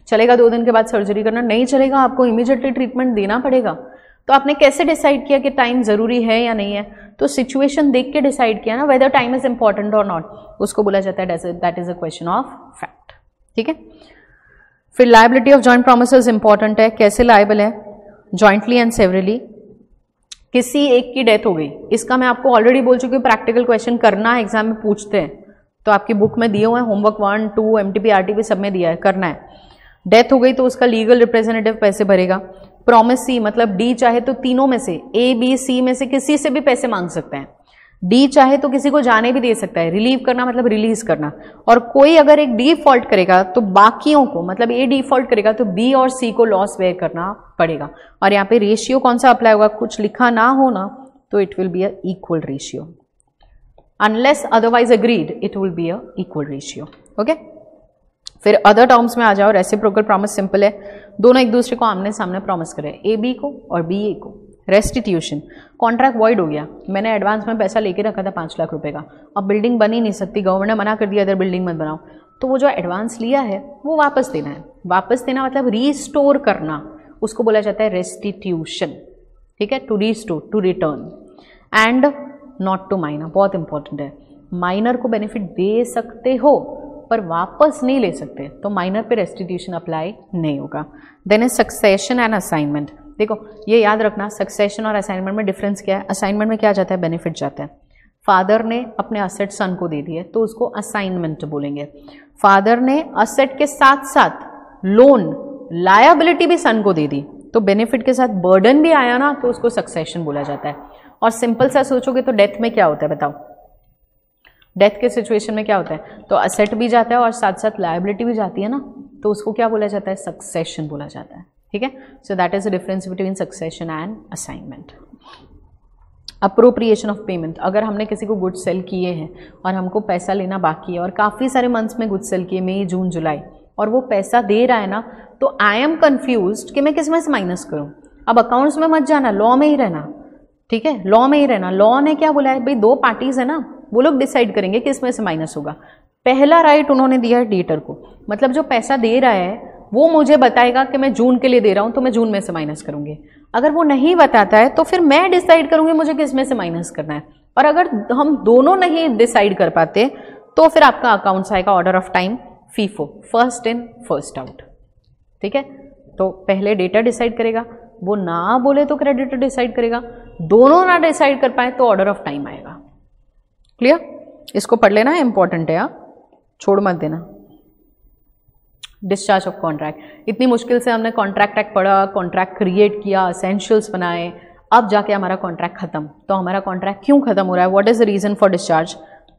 S1: चलेगा, दो दिन के बाद सर्जरी करना, नहीं चलेगा, आपको इमीजिएटली ट्रीटमेंट देना पड़ेगा। तो आपने कैसे डिसाइड किया कि टाइम ज़रूरी है या नहीं है? तो सिचुएशन देख के डिसाइड किया ना वेदर टाइम इज़ इंपॉर्टेंट और नॉट उसको बोला जाता है that is a question of fact ठीक है? फिर liability of joint promise important है। कैसे लाइबल है? जॉइंटली एंड सेवरली किसी एक की डेथ हो गई। इसका मैं आपको ऑलरेडी बोल चुकी हूँ प्रैक्टिकल क्वेश्चन करना है एग्ज़ाम में पूछते हैं। तो आपकी बुक में दिए हुए हैं homework one two M T P R T P सब में दिया है, करना है। डेथ हो गई तो उसका लीगल रिप्रेजेंटेटिव पैसे भरेगा। प्रोमिस सी मतलब डी चाहे तो तीनों में से ए बी सी में से किसी से भी पैसे मांग सकते हैं। डी चाहे तो किसी को जाने भी दे सकता है। रिलीव करना मतलब रिलीज़ करना। और कोई अगर एक डी फॉल्ट करेगा तो बाकियों को मतलब ए डिफ़ॉल्ट करेगा तो बी और सी को लॉस वेयर करना पड़ेगा। और यहाँ पे रेशियो कौन सा अप्लाई होगा? कुछ लिखा ना हो ना तो it will be a equal ratio unless otherwise agreed it will be a equal ratio okay फिर अदर टर्म्स में आ जाओ। रेसिप्रोकल प्रॉमिस सिंपल है। दोनों एक दूसरे को आमने सामने प्रॉमिस करें। ए बी को और बी ए को। रेस्टिट्यूशन कॉन्ट्रैक्ट वॉइड हो गया। मैंने एडवांस में पैसा लेके रखा था पाँच लाख रुपए का। अब बिल्डिंग बन ही नहीं सकती। गवर्नमेंट ने मना कर दिया, इधर बिल्डिंग मत बनाओ। तो वो जो एडवांस लिया है, वो वापस देना है। वापस देना मतलब रीस्टोर करना। उसको बोला जाता है रेस्टिट्यूशन ठीक है? To restore to return and not to minor बहुत इंपॉर्टेंट है। माइनर को बेनिफिट दे सकते हो। पर वापस नहीं ले सकते तो माइनर पे रेस्टिट्यूशन अप्लाई नहीं होगा। Then is succession and assignment देखो, ये याद रखना सक्सेशन और असाइनमेंट में डिफरेंस क्या है? असाइनमेंट में क्या जाता है? बेनिफिट जाता है। फादर ने अपने असेट सन को दे दिए तो उसको असाइनमेंट बोलेंगे। फादर ने असेट के साथ साथ लोन लायबिलिटी भी सन को दे दी तो बेनिफिट के साथ बर्डन भी आया ना तो उसको सक्सेशन बोला जाता है। और सिंपल सा सोचोगे तो डेथ में क्या होता है बताओ? डेथ के सिचुएशन में क्या होता है? तो असेट भी जाता है और साथ साथ लाइबिलिटी भी जाती है ना? तो उसको क्या बोला जाता है? सक्सेशन बोला जाता है। ठीक है? So that is the difference between succession and assignment appropriation of payment अगर हमने किसी को गुड्स सेल किए हैं और हमको पैसा लेना बाकी है और काफ़ी सारे मंथ्स में गुड्स सेल किए मई जून जुलाई और वो पैसा दे रहा है ना तो आई एम कन्फ्यूज़ कि मैं किसमें से माइनस करूँ? अब अकाउंट्स में मत जाना लॉ में ही रहना। ठीक है? लॉ में ही रहना। लॉ ने क्या बोला है? भाई, दो पार्टीज़ है ना। वो लोग डिसाइड करेंगे कि इसमें से माइनस होगा। पहला राइट उन्होंने दिया है डेटर को। मतलब जो पैसा दे रहा है, वो मुझे बताएगा कि मैं जून के लिए दे रहा हूँ तो मैं जून में से माइनस करूँगी। अगर वो नहीं बताता है तो फिर मैं डिसाइड करूँगी मुझे किसमें से माइनस करना है। और अगर हम दोनों नहीं डिसाइड कर पाते तो फिर आपका अकाउंट्स आएगा order of time FIFO first in first out ठीक है? तो पहले डेटा डिसाइड करेगा, वो ना बोले तो क्रेडिटर डिसाइड करेगा। दोनों ना डिसाइड कर पाए तो ऑर्डर ऑफ़ टाइम आएगा। क्लियर इसको पढ़ लेना इंपॉर्टेंट है आप हाँ? छोड़ मत देना। डिस्चार्ज ऑफ़ कॉन्ट्रैक्ट इतनी मुश्किल से हमने कॉन्ट्रैक्ट एक्ट पढ़ा कॉन्ट्रैक्ट क्रिएट किया असेंशियल्स बनाए, अब जाके हमारा कॉन्ट्रैक्ट खत्म। तो हमारा कॉन्ट्रैक्ट क्यों खत्म हो रहा है? What is the reason for discharge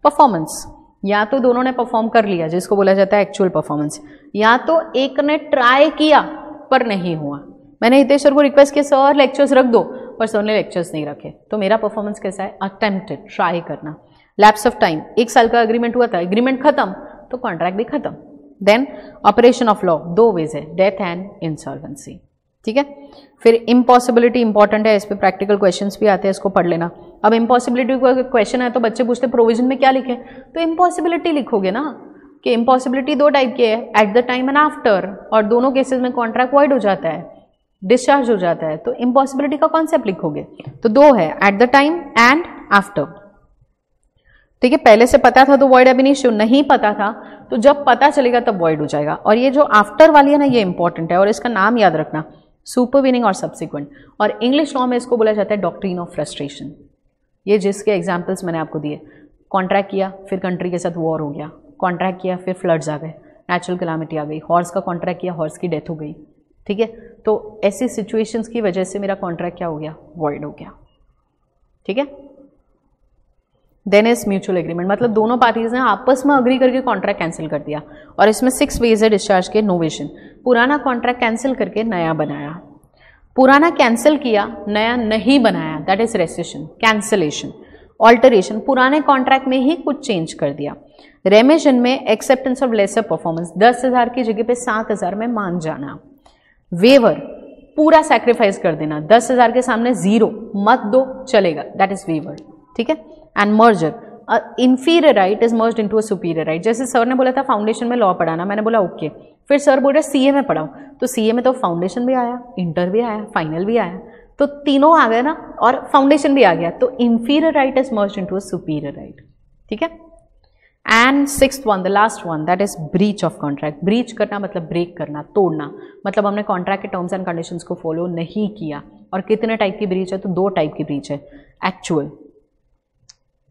S1: performance या तो दोनों ने परफॉर्म कर लिया, जिसको बोला जाता है एक्चुअल परफॉर्मेंस या तो एक ने ट्राई किया, पर नहीं हुआ। मैंने हितेश सर को रिक्वेस्ट किया सर लेक्चर्स रख दो। पर सर ने लेक्चर्स नहीं रखे। तो मेरा परफॉर्मेंस कैसा है? अटेम्प्टेड ट्राई करना। लैप्स ऑफ़ टाइम एक साल का अग्रीमेंट हुआ था एग्रीमेंट खत्म तो कॉन्ट्रैक्ट भी खत्म. देन ऑपरेशन ऑफ़ लॉ दो वेज है डेथ एंड इंसॉल्वेंसी ठीक है? फिर इम्पॉसिबिलिटी इंपॉर्टेंट है, इस पर प्रैक्टिकल क्वेश्चन भी आते हैं, इसको पढ़ लेना. अब इम्पॉसिबिलिटी का क्वेश्चन है तो बच्चे पूछते प्रोविज़न में क्या लिखे? तो इम्पॉसिबिलिटी लिखोगे ना, कि इम्पॉसिबिलिटी दो टाइप की है at the time and after और दोनों केसेस में कॉन्ट्रैक्ट वाइड हो जाता है डिस्चार्ज हो जाता है. तो इम्पॉसिबिलिटी का कॉन्सेप्ट लिखोगे. तो दो है at the time and after ठीक है पहले से पता था तो वॉइड एबिनिशियो नहीं नहीं पता था तो जब पता चलेगा तब वॉइड हो जाएगा। और ये जो आफ्टर वाली है ना, ये इंपॉर्टेंट है और इसका नाम याद रखना सुपरविनिंग और सब्सिक्वेंट और इंग्लिश लॉ में इसको बोला जाता है डॉक्ट्रीन ऑफ़ फ्रस्ट्रेशन ये जिसके एग्जाम्पल्स मैंने आपको दिए कॉन्ट्रैक्ट किया, फिर कंट्री के साथ वॉर हो गया कॉन्ट्रैक्ट किया, फिर फ्लड्स आ गए नेचुरल कलामिटी आ गई हॉर्स का कॉन्ट्रैक्ट किया हॉर्स की डेथ हो गई, ठीक है? तो ऐसी सिचुएशंस की वजह से मेरा कॉन्ट्रैक्ट क्या हो गया? वॉइड हो गया, ठीक है? देन इज़ म्यूचुअल एग्रीमेंट मतलब दोनों पार्टीज़ ने आपस में अग्री करके कॉन्ट्रैक्ट कैंसिल कर दिया। और इसमें सिक्स वेज है डिस्चार्ज के नोवेशन पुराना कॉन्ट्रैक्ट कैंसिल करके नया बनाया। पुराना कैंसिल किया, नया नहीं बनाया। That is rescission cancellation alteration पुराने कॉन्ट्रैक्ट में ही कुछ चेंज कर दिया। रेमेशन में एक्सेप्टेंस ऑफ़ लेसर परफॉर्मेंस दस हज़ार की जगह पे सात हज़ार में मान जाना। वेवर पूरा सेक्रीफाइस कर देना। दस हज़ार के सामने ज़ीरो मत दो, चलेगा। दैट इज़ वेवर ठीक है? And merger inferior right is merge into a superior right जैसे सर ने बोला था फाउंडेशन में लॉ पढ़ाना, मैंने बोला ओके okay. फिर सर बोल रहे सी ए में पढ़ाऊँ तो सी ए में तो फाउंडेशन भी आया इंटर भी आया फाइनल भी आया। तो तीनों आ गए ना, और फाउंडेशन भी आ गया। तो inferior right is merge into a superior right ठीक है? And six one the last one that is breach of contract breach करना मतलब ब्रेक करना, तोड़ना। मतलब हमने कॉन्ट्रैक्ट के टर्म्स एंड कंडीशंस को फॉलो नहीं किया। और कितने टाइप की ब्रीच है? तो दो टाइप की ब्रीच है। एक्चुअल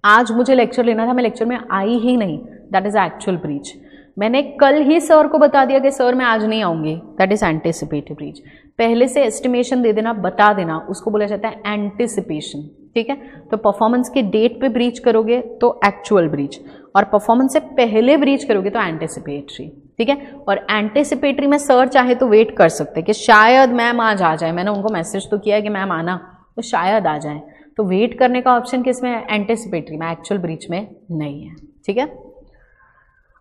S1: आज मुझे लेक्चर लेना था, मैं लेक्चर में आई ही नहीं. दैट इज़ एक्चुअल ब्रीच मैंने कल ही सर को बता दिया कि सर मैं आज नहीं आऊँगी. दैट इज़ एंटिसिपेटिव ब्रीच पहले से एस्टिमेशन दे देना, बता देना. उसको बोला जाता है एंटिसिपेशन ठीक है? तो परफॉर्मेंस के डेट पे ब्रीच करोगे तो एक्चुअल ब्रीच और परफॉर्मेंस से पहले ब्रीच करोगे तो एंटिसिपेटरी ठीक है? और एंटिसिपेटरी में सर चाहे तो वेट कर सकते कि शायद मैम आज आ जाए. मैंने उनको मैसेज तो किया कि मैम आना. तो शायद आ जाए. तो वेट करने का ऑप्शन किसमें है? एंटिसिपेटरी में एक्चुअल ब्रीच में नहीं है, ठीक है?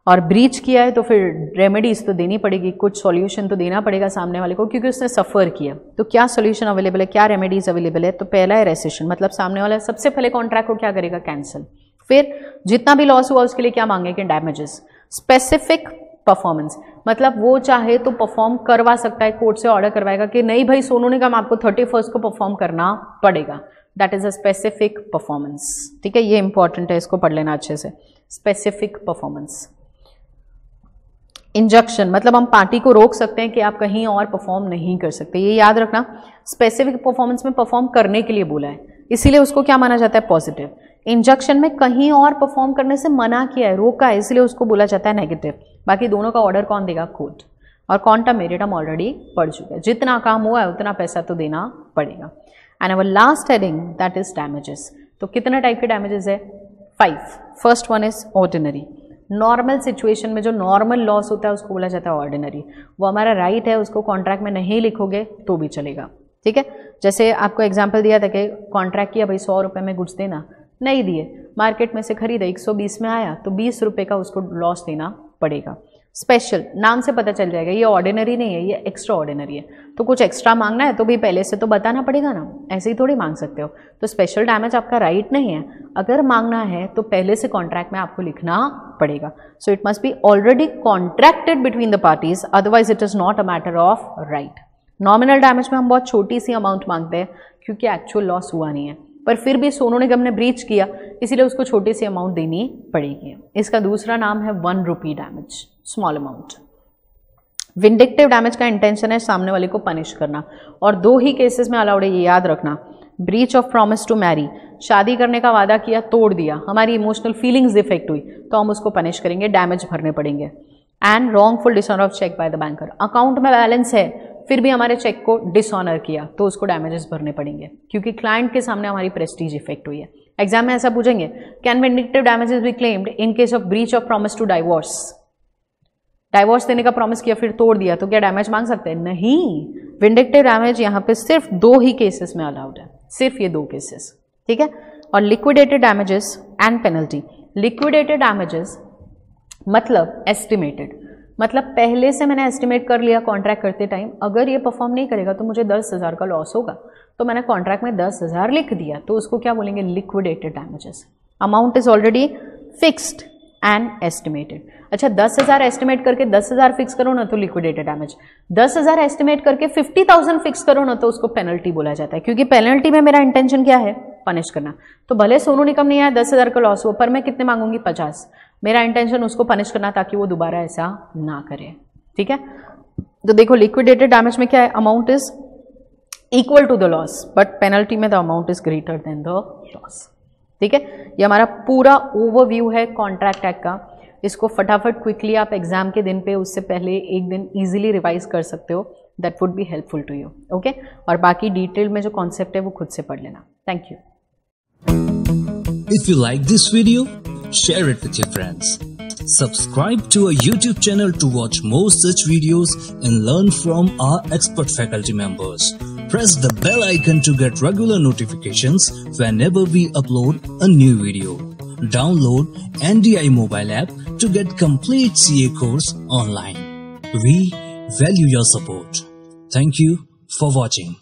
S1: और ब्रीच किया है तो फिर रेमेडीज तो देनी पड़ेगी, कुछ सॉल्यूशन तो देना पड़ेगा सामने वाले को, क्योंकि उसने सफ़र किया। तो क्या सॉल्यूशन अवेलेबल है? क्या रेमेडीज अवेलेबल है? तो पहला है रेसिशन मतलब सामने वाला सबसे पहले कॉन्ट्रैक्ट को क्या करेगा? कैंसिल फिर जितना भी लॉस हुआ उसके लिए क्या मांगेंगे? डैमेजेस स्पेसिफिक परफॉर्मेंस मतलब वो चाहे तो परफॉर्म करवा सकता है कोर्ट से ऑर्डर करवाएगा कि नहीं भाई, सोनू ने कहा आपको थर्टी फ़र्स्ट को परफॉर्म करना पड़ेगा। That is a specific performance ठीक है, ये इंपॉर्टेंट है, इसको पढ़ लेना अच्छे से. स्पेसिफिक परफॉर्मेंस इंजक्शन मतलब हम पार्टी को रोक सकते हैं कि आप कहीं और परफॉर्म नहीं कर सकते. ये याद रखना स्पेसिफिक परफॉर्मेंस में परफॉर्म करने के लिए बोला है. इसीलिए उसको क्या माना जाता है? पॉजिटिव इंजक्शन में कहीं और परफॉर्म करने से मना किया है, रोका है, इसलिए उसको बोला जाता है नेगेटिव बाकी दोनों का ऑर्डर कौन देगा? कोर्ट और कॉन्टम मेरिट हम ऑलरेडी पढ़ चुके हैं. जितना काम हुआ है, उतना पैसा तो देना पड़ेगा. And our last heading that is damages तो कितने टाइप के डैमेजेस है? Five first one is ordinary normal situation में जो नॉर्मल लॉस होता है, उसको बोला जाता है ऑर्डिनरी वो हमारा राइट right है, उसको कॉन्ट्रैक्ट में नहीं लिखोगे तो भी चलेगा. ठीक है? जैसे आपको एग्ज़ाम्पल दिया था कि कॉन्ट्रैक्ट किया, भाई, सौ रुपये में गुड्स देना. नहीं दिए. मार्केट में से खरीदे 120 में आया तो बीस रुपये का उसको लॉस देना पड़ेगा. स्पेशल नाम से पता चल जाएगा, ये ऑर्डिनरी नहीं है, ये एक्स्ट्रा ऑर्डिनरी है। तो कुछ एक्स्ट्रा मांगना है तो भी पहले से तो बताना पड़ेगा ना। ऐसे ही थोड़ी मांग सकते हो। तो स्पेशल डैमेज आपका राइट नहीं है। अगर मांगना है तो पहले से कॉन्ट्रैक्ट में आपको लिखना पड़ेगा। So it must be already contracted between the parties otherwise it is not a matter of right nominal damage में हम बहुत छोटी सी अमाउंट मांगते हैं, क्योंकि एक्चुअल लॉस हुआ नहीं है। पर फिर भी सोनू निगम ने ब्रीच किया, इसीलिए उसको छोटी सी अमाउंट देनी पड़ेगी। इसका दूसरा नाम है one rupee damage small amount vindictive damage का इंटेंशन है सामने वाले को पनिश करना। और दो ही केसेस में अलाउड है ये याद रखना। Breach of promise to marry शादी करने का वादा किया, तोड़ दिया। हमारी इमोशनल फीलिंग्स इफ़ेक्ट हुई तो हम उसको पनिश करेंगे डैमेज भरने पड़ेंगे। And wrongful dishonour of cheque by the banker account में बैलेंस है, फिर भी हमारे चेक को डिसऑनर किया तो उसको डैमेजेस भरने पड़ेंगे। क्योंकि क्लाइंट के सामने हमारी प्रेस्टीज इफ़ेक्ट हुई है। एग्ज़ाम में ऐसा पूछेंगे can vindictive damages be claimed in case of breach of promise to divorce divorce देने का प्रॉमिस किया, फिर तोड़ दिया तो क्या डैमेज मांग सकते हैं? नहीं। विंडिक्टिव डैमेज यहाँ पे सिर्फ़ दो ही केसेस में अलाउड है। सिर्फ़ ये दो केसेस ठीक है? और liquidated damages and penalty liquidated damages मतलब एस्टिमेटेड मतलब पहले से मैंने एस्टिमेट कर लिया कॉन्ट्रैक्ट करते टाइम अगर ये परफॉर्म नहीं करेगा तो मुझे दस हज़ार का लॉस होगा। तो मैंने कॉन्ट्रैक्ट में दस हज़ार लिख दिया। तो उसको क्या बोलेंगे? Liquidated damages amount is already fixed and estimated अच्छा दस हज़ार एस्टिमेट करके दस हज़ार फिक्स करो ना तो लिक्विडेटेड डैमेज दस हज़ार एस्टिमेट करके फिफ्टी थाउज़ेंड फिक्स करो ना तो उसको पेनल्टी बोला जाता है, क्योंकि पेनल्टी में मेरा इंटेंशन क्या है? पनिश करना. तो भले सोनू निकम नहीं आया दस हज़ार का लॉस हो पर मैं कितने मांगूँगी? पचास. मेरा इंटेंशन उसको पनिश करना ताकि वो दोबारा ऐसा ना करे. ठीक है? तो देखो लिक्विडेटेड डैमेज में क्या है? Amount is equal to the loss but penalty में the amount is greater than the loss ठीक है? ये हमारा पूरा ओवरव्यू है कॉन्ट्रैक्ट एक्ट का. इसको फटाफट क्विकली आप एग्ज़ाम के दिन पे, उससे पहले एक दिन इजीली रिवाइज कर सकते हो। That would be helpful to you okay और बाकी डिटेल में जो कॉन्सेप्ट है, वो खुद से पढ़ लेना। Thank you
S2: if you like this video share it with your friends subscribe to our YouTube channel to watch more such videos and learn from our expert faculty members Press the bell icon to get regular notifications whenever we upload a new video. Download NDI mobile app to get complete CA course online. We value your support. Thank you for watching.